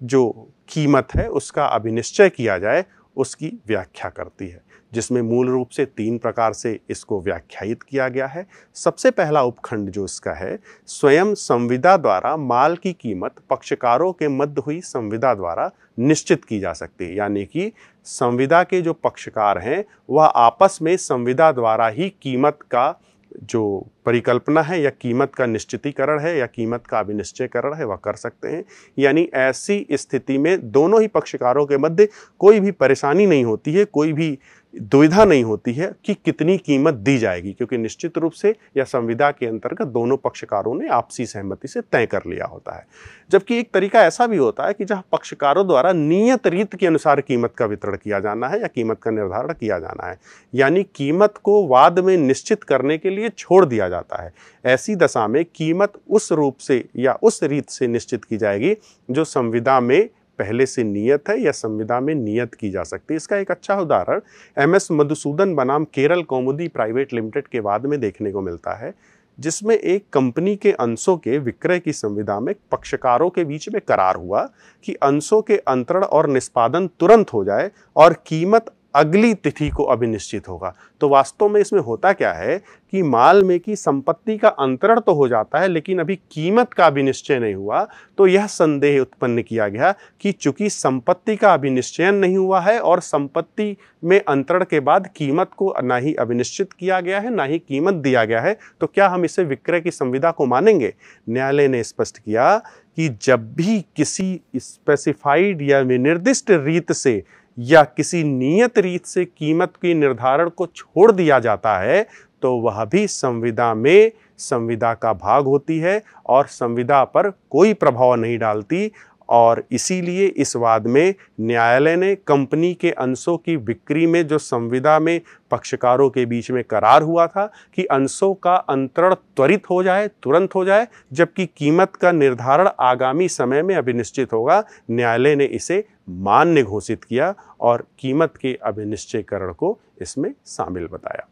जो कीमत है, उसका अभिनिश्चय किया जाए, उसकी व्याख्या करती है। जिसमें मूल रूप से तीन प्रकार से इसको व्याख्यायित किया गया है। सबसे पहला उपखंड जो इसका है, स्वयं संविदा द्वारा माल की कीमत पक्षकारों के मध्य हुई संविदा द्वारा निश्चित की जा सकती है। यानी कि संविदा के जो पक्षकार हैं, वह आपस में संविदा द्वारा ही कीमत का जो परिकल्पना है या कीमत का निश्चितीकरण है या कीमत का अभिनिश्चयकरण है, वह कर सकते हैं। यानी ऐसी स्थिति में दोनों ही पक्षकारों के मध्य कोई भी परेशानी नहीं होती है, कोई भी दुविधा नहीं होती है कि कितनी कीमत दी जाएगी, क्योंकि निश्चित रूप से या संविदा के अंतर्गत दोनों पक्षकारों ने आपसी सहमति से तय कर लिया होता है। जबकि एक तरीका ऐसा भी होता है कि जहाँ पक्षकारों द्वारा नियत रीत के अनुसार कीमत का वितरण किया जाना है या कीमत का निर्धारण किया जाना है, यानी कीमत को वाद में निश्चित करने के लिए छोड़ दिया जाता है। ऐसी दशा में कीमत उस रूप से या उस रीत से निश्चित की जाएगी जो संविदा में पहले से नियत है या संविदा में नियत की जा सकती है? इसका एक अच्छा उदाहरण, एम एस मधुसूदन बनाम केरल कौमुदी प्राइवेट लिमिटेड के बाद में देखने को मिलता है, जिसमें एक कंपनी के अंशों के विक्रय की संविधा में पक्षकारों के बीच में करार हुआ कि अंशों के अंतरण और निष्पादन तुरंत हो जाए और कीमत अगली तिथि को अभिनिश्चित होगा। तो वास्तव में इसमें होता क्या है कि माल में की संपत्ति का अंतरण तो हो जाता है, लेकिन अभी कीमत का अभिनिश्चय नहीं हुआ तो यह संदेह उत्पन्न किया गया कि चूँकि संपत्ति का अभिनिश्चयन नहीं हुआ है और संपत्ति में अंतरण के बाद कीमत को ना ही अभिनिश्चित किया गया है, ना ही कीमत दिया गया है तो क्या हम इसे विक्रय की संविदा को मानेंगे? न्यायालय ने स्पष्ट किया कि जब भी किसी स्पेसिफाइड या निर्दिष्ट रीत से या किसी नियत रीत से कीमत की निर्धारण को छोड़ दिया जाता है तो वह भी संविदा में संविदा का भाग होती है और संविदा पर कोई प्रभाव नहीं डालती। और इसीलिए इस वाद में न्यायालय ने कंपनी के अंशों की बिक्री में, जो संविदा में पक्षकारों के बीच में करार हुआ था, कि अंशों का अंतरण त्वरित हो जाए, तुरंत हो जाए, जबकि कीमत का निर्धारण आगामी समय में अभिनिश्चित होगा। न्यायालय ने इसे मान्य घोषित किया और कीमत के अभिनिश्चयकरण को इसमें शामिल बताया।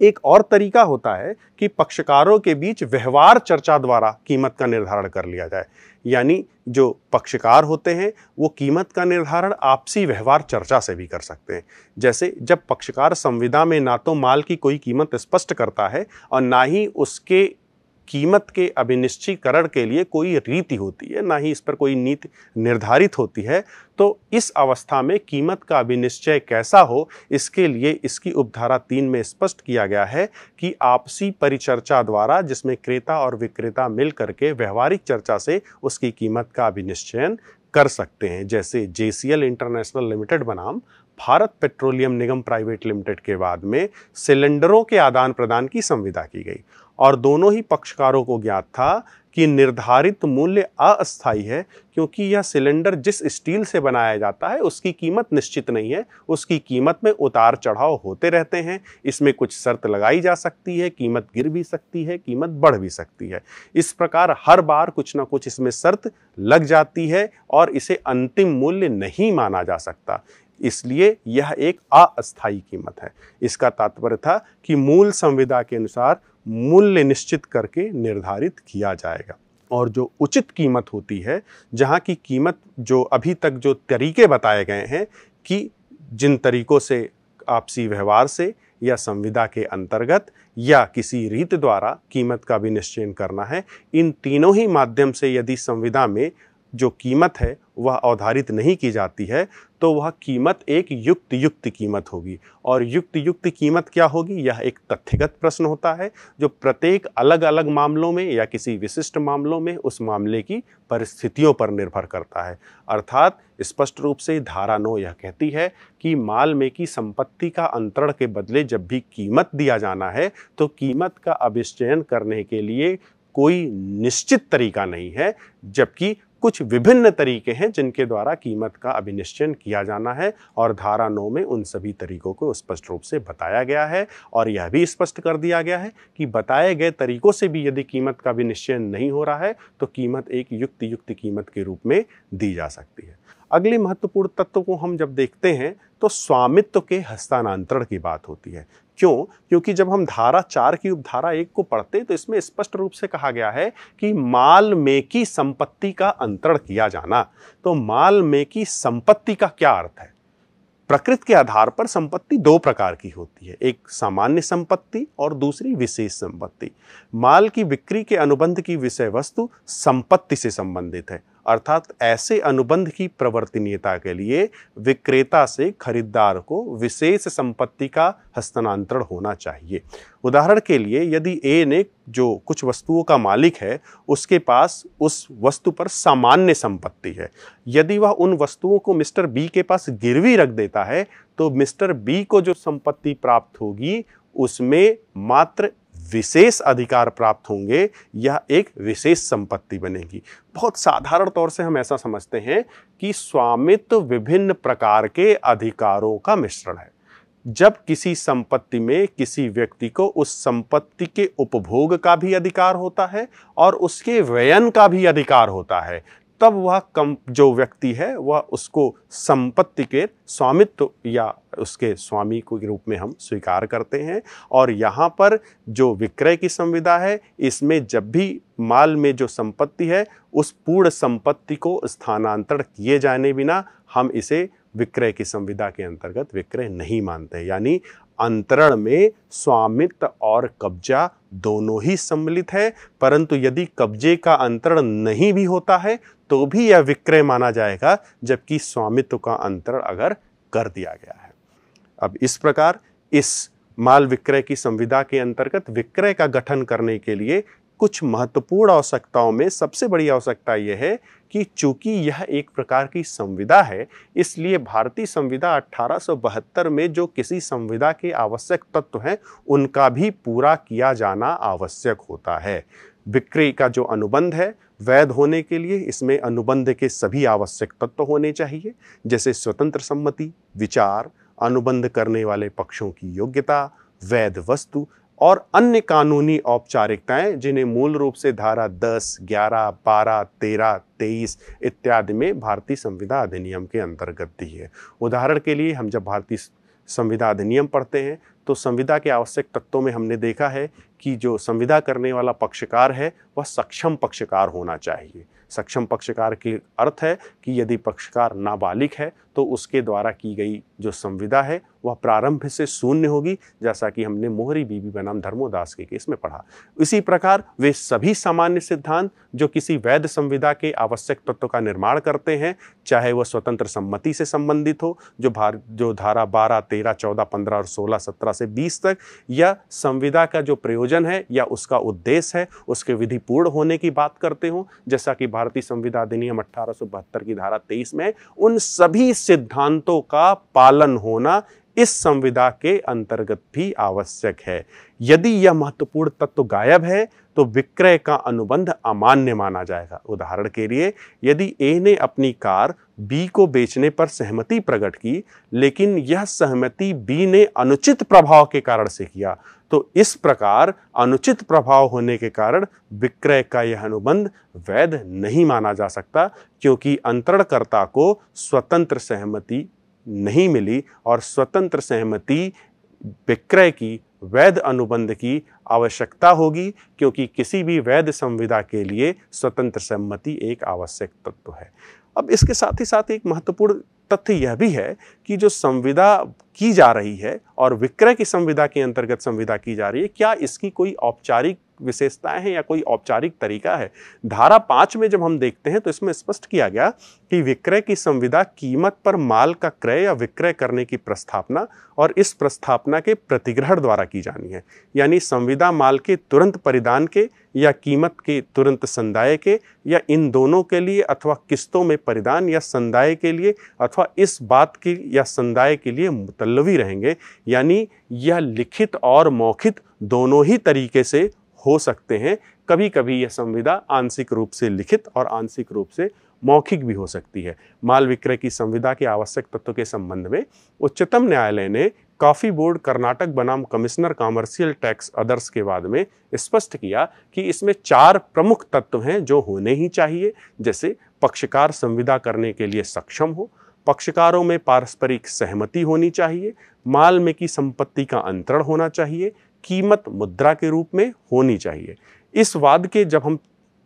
एक और तरीका होता है कि पक्षकारों के बीच व्यवहार चर्चा द्वारा कीमत का निर्धारण कर लिया जाए। यानी जो पक्षकार होते हैं, वो कीमत का निर्धारण आपसी व्यवहार चर्चा से भी कर सकते हैं। जैसे जब पक्षकार संविदा में ना तो माल की कोई कीमत स्पष्ट करता है और ना ही उसके कीमत के अभिनिश्चयकरण के लिए कोई रीति होती है, ना ही इस पर कोई नीति निर्धारित होती है तो इस अवस्था में कीमत का अभिनिश्चय कैसा हो, इसके लिए इसकी उपधारा तीन में स्पष्ट किया गया है कि आपसी परिचर्चा द्वारा, जिसमें क्रेता और विक्रेता मिल करके व्यवहारिक चर्चा से उसकी कीमत का अभिनिश्चयन कर सकते हैं, जैसे J C L international limited बनाम, भारत पेट्रोलियम निगम प्राइवेट लिमिटेड के बाद में सिलेंडरों के आदान प्रदान की संविदा की गई। और दोनों ही पक्षकारों को ज्ञात था कि निर्धारित मूल्य अस्थायी है, क्योंकि यह सिलेंडर जिस स्टील से बनाया जाता है, उसकी कीमत निश्चित नहीं है। उसकी कीमत में उतार चढ़ाव होते रहते हैं। इसमें कुछ शर्त लगाई जा सकती है, कीमत गिर भी सकती है, कीमत बढ़ भी सकती है। इस प्रकार हर बार कुछ ना कुछ इसमें शर्त लग जाती है और इसे अंतिम मूल्य नहीं माना जा सकता। इसलिए यह एक अस्थायी कीमत है। इसका तात्पर्य था कि मूल संविदा के अनुसार मूल्य निश्चित करके निर्धारित किया जाएगा। और जो उचित कीमत होती है, जहाँ की कीमत जो अभी तक जो तरीके बताए गए हैं कि जिन तरीकों से आपसी व्यवहार से या संविदा के अंतर्गत या किसी रीत द्वारा कीमत का भी निश्चयन करना है, इन तीनों ही माध्यम से यदि संविदा में जो कीमत है वह अवधारित नहीं की जाती है तो वह कीमत एक युक्त युक्त कीमत होगी। और युक्त युक्त कीमत क्या होगी? यह एक तथ्यगत प्रश्न होता है, जो प्रत्येक अलग अलग मामलों में या किसी विशिष्ट मामलों में उस मामले की परिस्थितियों पर निर्भर करता है। अर्थात स्पष्ट रूप से धारा नो यह कहती है कि माल में की संपत्ति का अंतरण के बदले जब भी कीमत दिया जाना है तो कीमत का अभिश्चयन करने के लिए कोई निश्चित तरीका नहीं है, जबकि कुछ विभिन्न तरीके हैं जिनके द्वारा कीमत का अभिनिश्चयन किया जाना है और धारा नौ में उन सभी तरीकों को स्पष्ट रूप से बताया गया है और यह भी स्पष्ट कर दिया गया है कि बताए गए तरीकों से भी यदि कीमत का अभिनिश्चयन नहीं हो रहा है तो कीमत एक युक्त युक्त कीमत के रूप में दी जा सकती है। अगले महत्वपूर्ण तत्व को हम जब देखते हैं तो स्वामित्व के हस्तांतरण की बात होती है। क्यों? क्योंकि जब हम धारा चार की उपधारा एक को पढ़ते तो इसमें स्पष्ट रूप से कहा गया है कि माल में की संपत्ति का अंतरण किया जाना। तो माल में की संपत्ति का क्या अर्थ है? प्रकृति के आधार पर संपत्ति दो प्रकार की होती है, एक सामान्य संपत्ति और दूसरी विशेष संपत्ति। माल की बिक्री के अनुबंध की विषय वस्तु संपत्ति से संबंधित है। अर्थात ऐसे अनुबंध की प्रवर्तनीयता के लिए विक्रेता से खरीदार को विशेष संपत्ति का हस्तांतरण होना चाहिए। उदाहरण के लिए यदि ए ने जो कुछ वस्तुओं का मालिक है, उसके पास उस वस्तु पर सामान्य संपत्ति है। यदि वह उन वस्तुओं को मिस्टर बी के पास गिरवी रख देता है तो मिस्टर बी को जो संपत्ति प्राप्त होगी, उसमें मात्र विशेष अधिकार प्राप्त होंगे, यह एक विशेष संपत्ति बनेगी। बहुत साधारण तौर से हम ऐसा समझते हैं कि स्वामित्व विभिन्न प्रकार के अधिकारों का मिश्रण है। जब किसी संपत्ति में किसी व्यक्ति को उस संपत्ति के उपभोग का भी अधिकार होता है और उसके व्ययन का भी अधिकार होता है तब वह कम, जो व्यक्ति है, वह उसको संपत्ति के स्वामित्व या उसके स्वामी के रूप में हम स्वीकार करते हैं। और यहाँ पर जो विक्रय की संविदा है, इसमें जब भी माल में जो संपत्ति है, उस पूर्ण संपत्ति को स्थानांतरण किए जाने बिना हम इसे विक्रय की संविदा के अंतर्गत विक्रय नहीं मानते। यानी अंतरण में स्वामित्व और कब्जा दोनों ही सम्मिलित है, परंतु यदि कब्जे का अंतरण नहीं भी होता है तो भी यह विक्रय माना जाएगा, जबकि स्वामित्व का अंतरण अगर कर दिया गया है। अब इस प्रकार इस माल विक्रय की संविदा के अंतर्गत विक्रय का गठन करने के लिए कुछ महत्वपूर्ण आवश्यकताओं में सबसे बड़ी आवश्यकता यह है कि चूँकि यह एक प्रकार की संविदा है, इसलिए भारतीय संविदा 1872 में जो किसी संविदा के आवश्यक तत्व हैं, उनका भी पूरा किया जाना आवश्यक होता है। बिक्री का जो अनुबंध है, वैध होने के लिए इसमें अनुबंध के सभी आवश्यक तत्व होने चाहिए, जैसे स्वतंत्र सम्मति, विचार, अनुबंध करने वाले पक्षों की योग्यता, वैध वस्तु और अन्य कानूनी औपचारिकताएँ जिन्हें मूल रूप से धारा 10, 11, 12, 13, 23 इत्यादि में भारतीय संविधा अधिनियम के अंतर्गत दी है। उदाहरण के लिए हम जब भारतीय संविधा अधिनियम पढ़ते हैं तो संविदा के आवश्यक तत्वों में हमने देखा है कि जो संविदा करने वाला पक्षकार है वह सक्षम पक्षकार होना चाहिए। सक्षम पक्षकार की अर्थ है कि यदि पक्षकार नाबालिग है तो उसके द्वारा की गई जो संविदा है, वह प्रारंभ से शून्य होगी, जैसा कि हमने मोहरी बीबी बनाम धर्मोदास के केस में पढ़ा। इसी प्रकार वे सभी सामान्य सिद्धांत जो किसी वैध संविदा के आवश्यक तत्व का निर्माण करते हैं, चाहे वह स्वतंत्र सम्मति से संबंधित हो, जो भार, जो धारा बारह, तेरह, चौदह, पंद्रह और सोलह, सत्रह से बीस तक, या संविदा का जो प्रयोजन है, या उसका उद्देश्य है, उसके विधि पूर्ण होने की बात करते हो, जैसा कि भारतीय संविदा अधिनियम अठारह सौ बहत्तर की धारा तेईस में उन सभी सिद्धांतों का पालन होना इस संविदा के अंतर्गत भी आवश्यक है। यदि यह महत्वपूर्ण तत्व गायब है तो विक्रय का अनुबंध अमान्य माना जाएगा। उदाहरण के लिए, यदि ए ने अपनी कार बी को बेचने पर सहमति प्रकट की, लेकिन यह सहमति बी ने अनुचित प्रभाव के कारण से किया तो इस प्रकार अनुचित प्रभाव होने के कारण विक्रय का यह अनुबंध वैध नहीं माना जा सकता, क्योंकि अंतरणकर्ता को स्वतंत्र सहमति नहीं मिली और स्वतंत्र सहमति, विक्रय की, वैध अनुबंध की आवश्यकता होगी, क्योंकि किसी भी वैध संविदा के लिए स्वतंत्र सहमति एक आवश्यक तत्व है। अब इसके साथ ही साथ एक महत्वपूर्ण तथ्य यह भी है कि जो संविदा की जा रही है और विक्रय की संविदा के अंतर्गत संविदा की जा रही है, क्या इसकी कोई औपचारिक विशेषताएँ हैं या कोई औपचारिक तरीका है। धारा पाँच में जब हम देखते हैं तो इसमें स्पष्ट किया गया कि विक्रय की संविदा कीमत पर माल का क्रय या विक्रय करने की प्रस्थापना और इस प्रस्थापना के प्रतिग्रहण द्वारा की जानी है। यानी संविदा माल के तुरंत परिधान के या कीमत के तुरंत संदाय के या इन दोनों के लिए अथवा किस्तों में परिधान या संदाय के लिए अथवा इस बात की या संदाय के लिए मुतलवी रहेंगे। यानी यह लिखित और मौखित दोनों ही तरीके से हो सकते हैं। कभी कभी यह संविदा आंशिक रूप से लिखित और आंशिक रूप से मौखिक भी हो सकती है। माल विक्रय की संविदा के आवश्यक तत्व के संबंध में उच्चतम न्यायालय ने कॉफ़ी बोर्ड कर्नाटक बनाम कमिश्नर कॉमर्शियल टैक्स अदर्स के बाद में स्पष्ट किया कि इसमें चार प्रमुख तत्व हैं जो होने ही चाहिए, जैसे पक्षकार संविदा करने के लिए सक्षम हो, पक्षकारों में पारस्परिक सहमति होनी चाहिए, माल में की संपत्ति का अंतरण होना चाहिए कीमत मुद्रा के रूप में होनी चाहिए। इस वाद के जब हम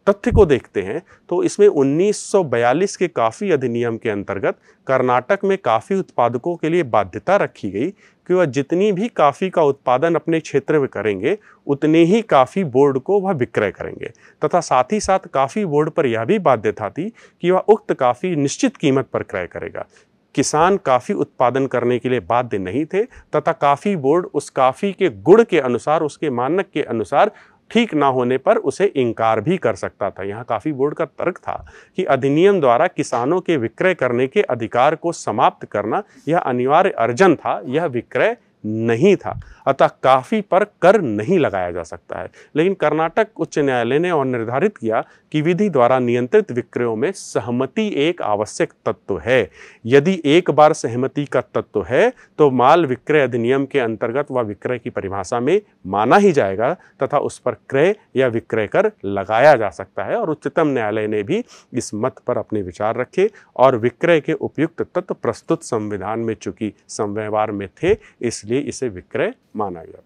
तथ्य को देखते हैं तो इसमें 1942 के काफ़ी अधिनियम के अंतर्गत कर्नाटक में काफ़ी उत्पादकों के लिए बाध्यता रखी गई कि वह जितनी भी काफ़ी का उत्पादन अपने क्षेत्र में करेंगे, उतने ही काफ़ी बोर्ड को वह विक्रय करेंगे। तथा साथ ही साथ काफ़ी बोर्ड पर यह भी बाध्यता थी कि वह उक्त काफ़ी निश्चित कीमत पर क्रय करेगा। किसान काफ़ी उत्पादन करने के लिए बाध्य नहीं थे, तथा काफ़ी बोर्ड उस काफ़ी के गुड़ के अनुसार, उसके मानक के अनुसार ठीक ना होने पर उसे इनकार भी कर सकता था। यहाँ काफ़ी बोर्ड का तर्क था कि अधिनियम द्वारा किसानों के विक्रय करने के अधिकार को समाप्त करना यह अनिवार्य अर्जन था, यह विक्रय नहीं था। अतः काफ़ी पर कर नहीं लगाया जा सकता है। लेकिन कर्नाटक उच्च न्यायालय ने और निर्धारित किया कि विधि द्वारा नियंत्रित विक्रयों में सहमति एक आवश्यक तत्व है। यदि एक बार सहमति का तत्व है तो माल विक्रय अधिनियम के अंतर्गत वह विक्रय की परिभाषा में माना ही जाएगा तथा उस पर क्रय या विक्रय कर लगाया जा सकता है और उच्चतम न्यायालय ने भी इस मत पर अपने विचार रखे और विक्रय के उपयुक्त तत्व प्रस्तुत संविधान में चूँकि संव्यवहार में थे, इसलिए इसे विक्रय माना गया।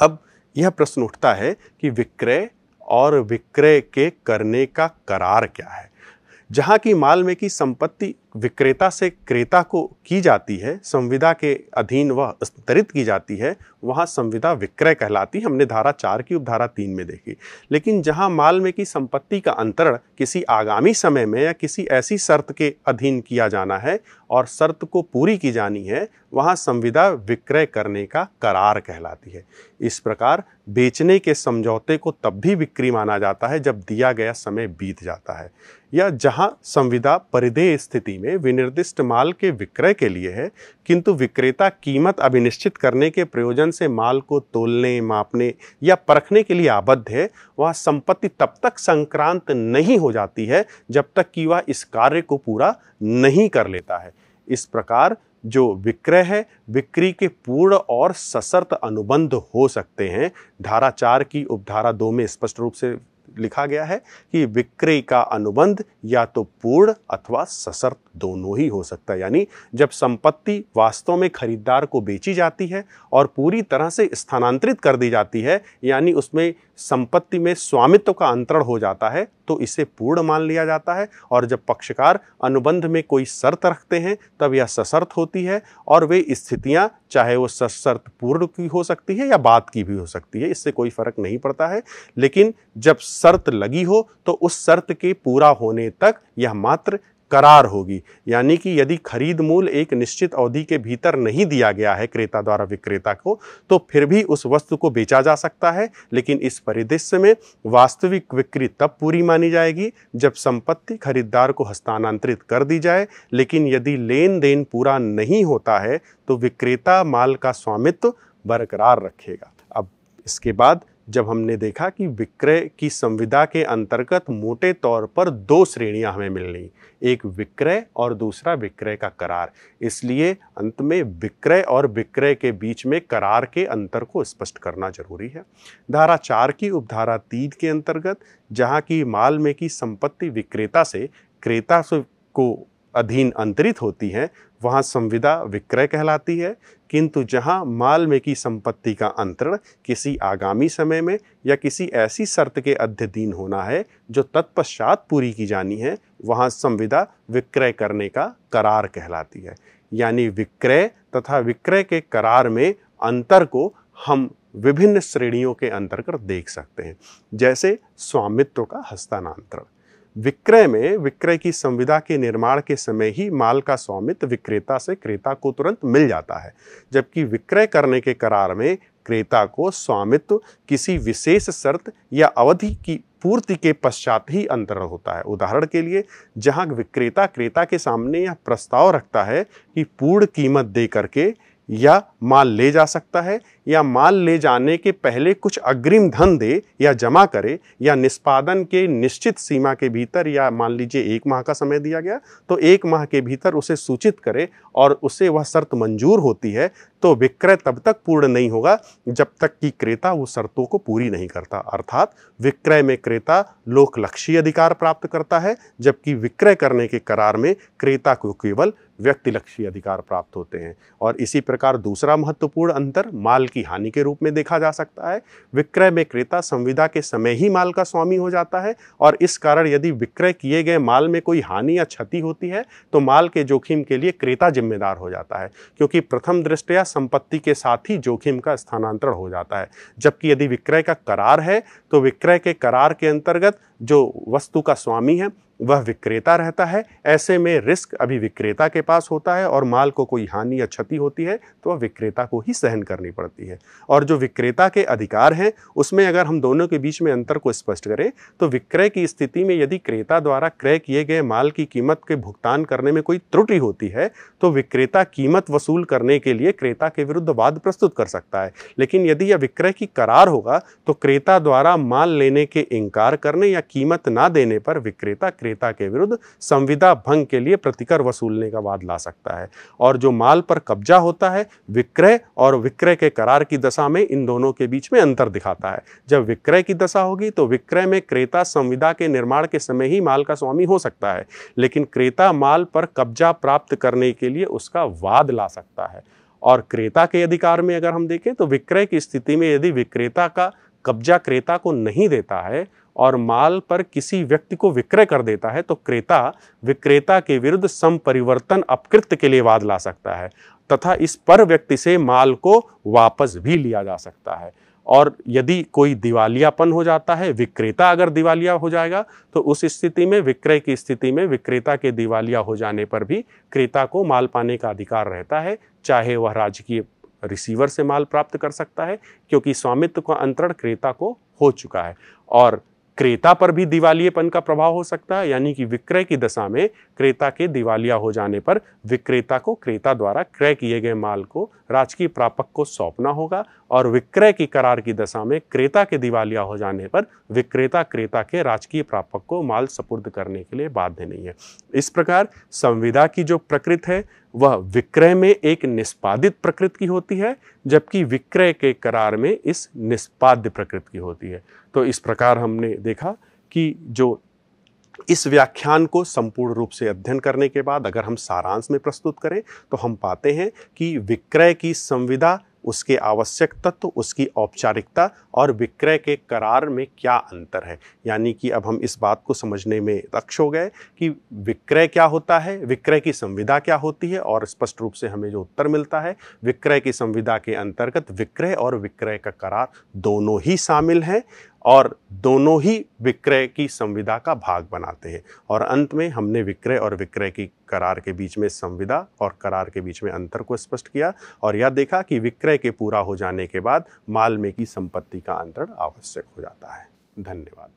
अब यह प्रश्न उठता है कि विक्रय और विक्रय के करने का करार क्या है? जहाँ की माल में की संपत्ति विक्रेता से क्रेता को की जाती है, संविदा के अधीन वह स्तरित की जाती है, वहाँ संविदा विक्रय कहलाती हमने धारा चार की उपधारा तीन में देखी। लेकिन जहाँ माल में की संपत्ति का अंतरण किसी आगामी समय में या किसी ऐसी शर्त के अधीन किया जाना है और शर्त को पूरी की जानी है, वहाँ संविदा विक्रय करने का करार कहलाती है। इस प्रकार बेचने के समझौते को तब भी बिक्री माना जाता है जब दिया गया समय बीत जाता है। या जहाँ संविदा परिधेय स्थिति में विनिर्दिष्ट माल के विक्रय के लिए है, किंतु विक्रेता कीमत अभिनिश्चित करने के प्रयोजन से माल को तोलने, मापने या परखने के लिए आबद्ध है, वह संपत्ति तब तक संक्रांत नहीं हो जाती है, जब तक कि वह इस कार्य को पूरा नहीं कर लेता है। इस प्रकार जो विक्रय है, बिक्री के पूर्ण और सशर्त अनुबंध हो सकते हैं। धारा चार की उपधारा दो में स्पष्ट रूप से लिखा गया है कि विक्रय का अनुबंध या तो पूर्ण अथवा सशर्त दोनों ही हो सकता है। यानी जब संपत्ति वास्तव में खरीदार को बेची जाती है और पूरी तरह से स्थानांतरित कर दी जाती है, यानी उसमें संपत्ति में स्वामित्व का अंतरण हो जाता है तो इसे पूर्ण मान लिया जाता है और जब पक्षकार अनुबंध में कोई शर्त रखते हैं, तब यह सशर्त होती है और वे स्थितियाँ चाहे वो सशर्त पूर्ण की हो सकती है या बात की भी हो सकती है, इससे कोई फ़र्क नहीं पड़ता है। लेकिन जब शर्त लगी हो तो उस शर्त के पूरा होने तक यह मात्र करार होगी। यानी कि यदि खरीद मूल एक निश्चित अवधि के भीतर नहीं दिया गया है क्रेता द्वारा विक्रेता को तो फिर भी उस वस्तु को बेचा जा सकता है, लेकिन इस परिदृश्य में वास्तविक विक्री तब पूरी मानी जाएगी जब संपत्ति खरीदार को हस्तांतरित कर दी जाए, लेकिन यदि लेन देन पूरा नहीं होता है तो विक्रेता माल का स्वामित्व बरकरार रखेगा। अब इसके बाद जब हमने देखा कि विक्रय की संविदा के अंतर्गत मोटे तौर पर दो श्रेणियाँ हमें मिल रही एक विक्रय और दूसरा विक्रय का करार। इसलिए अंत में विक्रय और विक्रय के बीच में करार के अंतर को स्पष्ट करना ज़रूरी है। धारा चार की उपधारा तीन के अंतर्गत, जहाँ की माल में की संपत्ति विक्रेता से क्रेता को अधीन अंतरित होती है वहाँ संविदा विक्रय कहलाती है। किंतु जहाँ माल में की संपत्ति का अंतरण किसी आगामी समय में या किसी ऐसी शर्त के अध्यधीन होना है, जो तत्पश्चात पूरी की जानी है, वहाँ संविदा विक्रय करने का करार कहलाती है। यानी विक्रय तथा विक्रय के करार में अंतर को हम विभिन्न श्रेणियों के अंतर्गत देख सकते हैं, जैसे स्वामित्व का हस्तांतरण। विक्रय में विक्रय की संविदा के निर्माण के समय ही माल का स्वामित्व विक्रेता से क्रेता को तुरंत मिल जाता है, जबकि विक्रय करने के करार में क्रेता को स्वामित्व किसी विशेष शर्त या अवधि की पूर्ति के पश्चात ही अंतर होता है। उदाहरण के लिए, जहाँ विक्रेता क्रेता के सामने यह प्रस्ताव रखता है कि पूर्ण कीमत दे करके या माल ले जा सकता है, या माल ले जाने के पहले कुछ अग्रिम धन दे या जमा करे, या निष्पादन के निश्चित सीमा के भीतर, या मान लीजिए एक माह का समय दिया गया तो एक माह के भीतर उसे सूचित करे और उसे वह शर्त मंजूर होती है तो विक्रय तब तक पूर्ण नहीं होगा जब तक कि क्रेता वो शर्तों को पूरी नहीं करता। अर्थात विक्रय में क्रेता लोकलक्षी अधिकार प्राप्त करता है, जबकि विक्रय करने के करार में क्रेता को केवल व्यक्ति व्यक्तिलक्षी अधिकार प्राप्त होते हैं। और इसी प्रकार दूसरा महत्वपूर्ण अंतर, माल की हानि के रूप में देखा जा सकता है। विक्रय में क्रेता संविदा के समय ही माल का स्वामी हो जाता है और इस कारण यदि विक्रय किए गए माल में कोई हानि या क्षति होती है तो माल के जोखिम के लिए क्रेता जिम्मेदार हो जाता है, क्योंकि प्रथम दृष्टया संपत्ति के साथ ही जोखिम का स्थानांतरण हो जाता है। जबकि यदि विक्रय का करार है तो विक्रय के करार के अंतर्गत जो वस्तु का स्वामी है वह विक्रेता रहता है। ऐसे में रिस्क अभी विक्रेता के पास होता है और माल को कोई हानि या क्षति होती है तो वह विक्रेता को ही सहन करनी पड़ती है। और जो विक्रेता के अधिकार हैं, उसमें अगर हम दोनों के बीच में अंतर को स्पष्ट करें तो विक्रय की स्थिति में यदि क्रेता द्वारा क्रय किए गए माल की कीमत के भुगतान करने में कोई त्रुटि होती है तो विक्रेता कीमत वसूल करने के लिए क्रेता के विरुद्ध वाद प्रस्तुत कर सकता है। लेकिन यदि यह विक्रय की करार होगा तो क्रेता द्वारा माल लेने के इंकार करने या कीमत ना देने पर विक्रेता क्रेता के विरुद्ध संविदा भंग के लिए प्रतिकर वसूलने का वाद ला सकता है। और जो माल पर कब्जा होता है, विक्रय और विक्रय के करार की दशा में इन दोनों के बीच में अंतर दिखाता है। जब विक्रय की दशा होगी तो विक्रय में क्रेता संविदा के निर्माण के समय ही माल का स्वामी हो सकता है। लेकिन क्रेता माल पर कब्जा प्राप्त करने के लिए उसका वाद ला सकता है। और क्रेता के अधिकार में अगर हम देखें तो विक्रय की स्थिति में यदि विक्रेता का कब्जा क्रेता को नहीं देता है और माल पर किसी व्यक्ति को विक्रय कर देता है तो क्रेता विक्रेता के विरुद्ध संपरिवर्तन अपकृत्य के लिए वाद ला सकता है तथा इस पर व्यक्ति से माल को वापस भी लिया जा सकता है। और यदि कोई दिवालियापन हो जाता है, विक्रेता अगर दिवालिया हो जाएगा तो उस स्थिति में, विक्रय की स्थिति में विक्रेता के दिवालिया हो जाने पर भी क्रेता को माल पाने का अधिकार रहता है, चाहे वह राजकीय रिसीवर से माल प्राप्त कर सकता है, क्योंकि स्वामित्व का अंतरण क्रेता को हो चुका है। और क्रेता पर भी दिवालियेपन का प्रभाव हो सकता है, यानी कि विक्रय की दशा में क्रेता के दिवालिया हो जाने पर विक्रेता को क्रेता द्वारा क्रय किए गए माल को राजकीय प्रापक को सौंपना होगा और विक्रय की करार की दशा में क्रेता के दिवालिया हो जाने पर विक्रेता क्रेता के राजकीय प्रापक को माल सपुर्द करने के लिए बाध्य नहीं है। इस प्रकार संविदा की जो प्रकृति है, वह विक्रय में एक निष्पादित प्रकृति की होती है, जबकि विक्रय के करार में इस निष्पाद्य प्रकृति की होती है। तो इस प्रकार हमने देखा कि जो इस व्याख्यान को संपूर्ण रूप से अध्ययन करने के बाद अगर हम सारांश में प्रस्तुत करें तो हम पाते हैं कि विक्रय की संविदा, उसके आवश्यक तत्व, उसकी औपचारिकता और विक्रय के करार में क्या अंतर है। यानी कि अब हम इस बात को समझने में दक्ष हो गए कि विक्रय क्या होता है, विक्रय की संविदा क्या होती है और स्पष्ट रूप से हमें जो उत्तर मिलता है, विक्रय की संविदा के अंतर्गत विक्रय और विक्रय का करार दोनों ही शामिल हैं। और दोनों ही विक्रय की संविदा का भाग बनाते हैं। और अंत में हमने विक्रय और विक्रय की करार के बीच में संविदा और करार के बीच में अंतर को स्पष्ट किया और यह देखा कि विक्रय के पूरा हो जाने के बाद माल में की संपत्ति का अंतरण आवश्यक हो जाता है। धन्यवाद।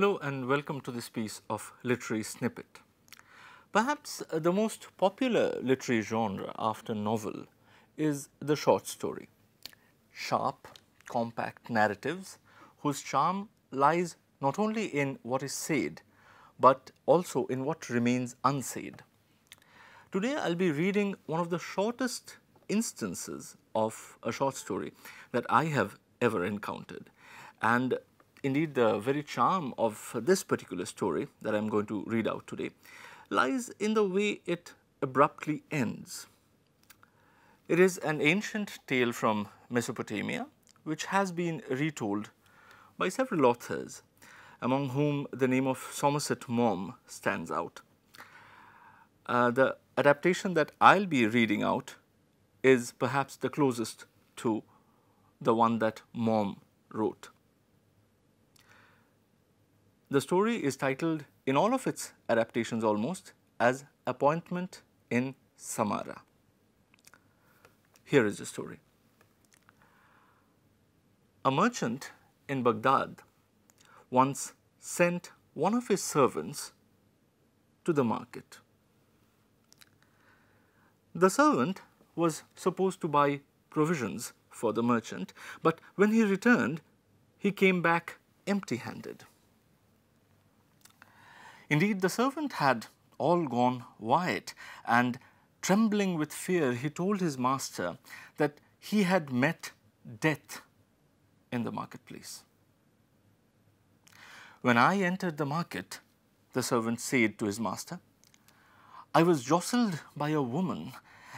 Hello and welcome to this piece of literary snippet. Perhaps the most popular literary genre after novel is the short story. Sharp, compact narratives whose charm lies not only in what is said, but also in what remains unsaid. Today I will be reading one of the shortest instances of a short story that I have ever encountered. And indeed the very charm of this particular story that I am going to read out today lies in the way it abruptly ends. It is an ancient tale from Mesopotamia which has been retold by several authors among whom the name of Somerset Maugham stands out. Uh, the adaptation that I will be reading out is perhaps the closest to the one that Maugham wrote. The story is titled in all of its adaptations almost as Appointment in Samarra. Here is the story. A merchant in Baghdad once sent one of his servants to the market. The servant was supposed to buy provisions for the merchant, but when he returned, he came back empty handed. Indeed, the servant had all gone white, and trembling with fear, he told his master that he had met death in the marketplace. When I entered the market, the servant said to his master, I was jostled by a woman,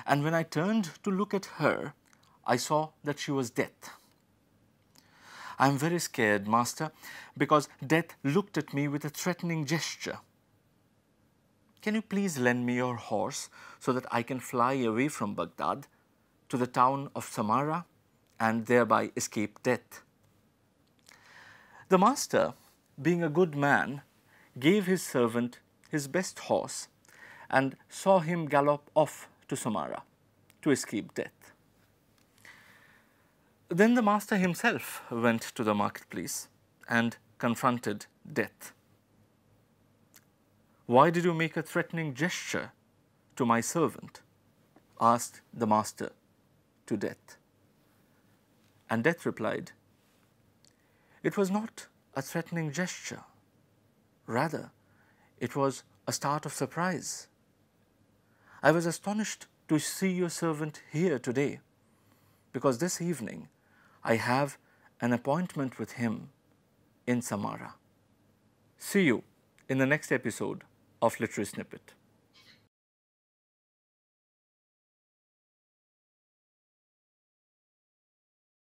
and when I turned to look at her, I saw that she was death. I am very scared, master, because death looked at me with a threatening gesture. Can you please lend me your horse so that I can fly away from Baghdad to the town of Samarra and thereby escape death? The master, being a good man, gave his servant his best horse and saw him gallop off to Samarra to escape death. Then the master himself went to the marketplace and confronted death. Why did you make a threatening gesture to my servant? asked the master to Death. And Death replied, It was not a threatening gesture. Rather, it was a start of surprise. I was astonished to see your servant here today because this evening I have an appointment with him in Samara. See you in the next episode of Literary Snippet.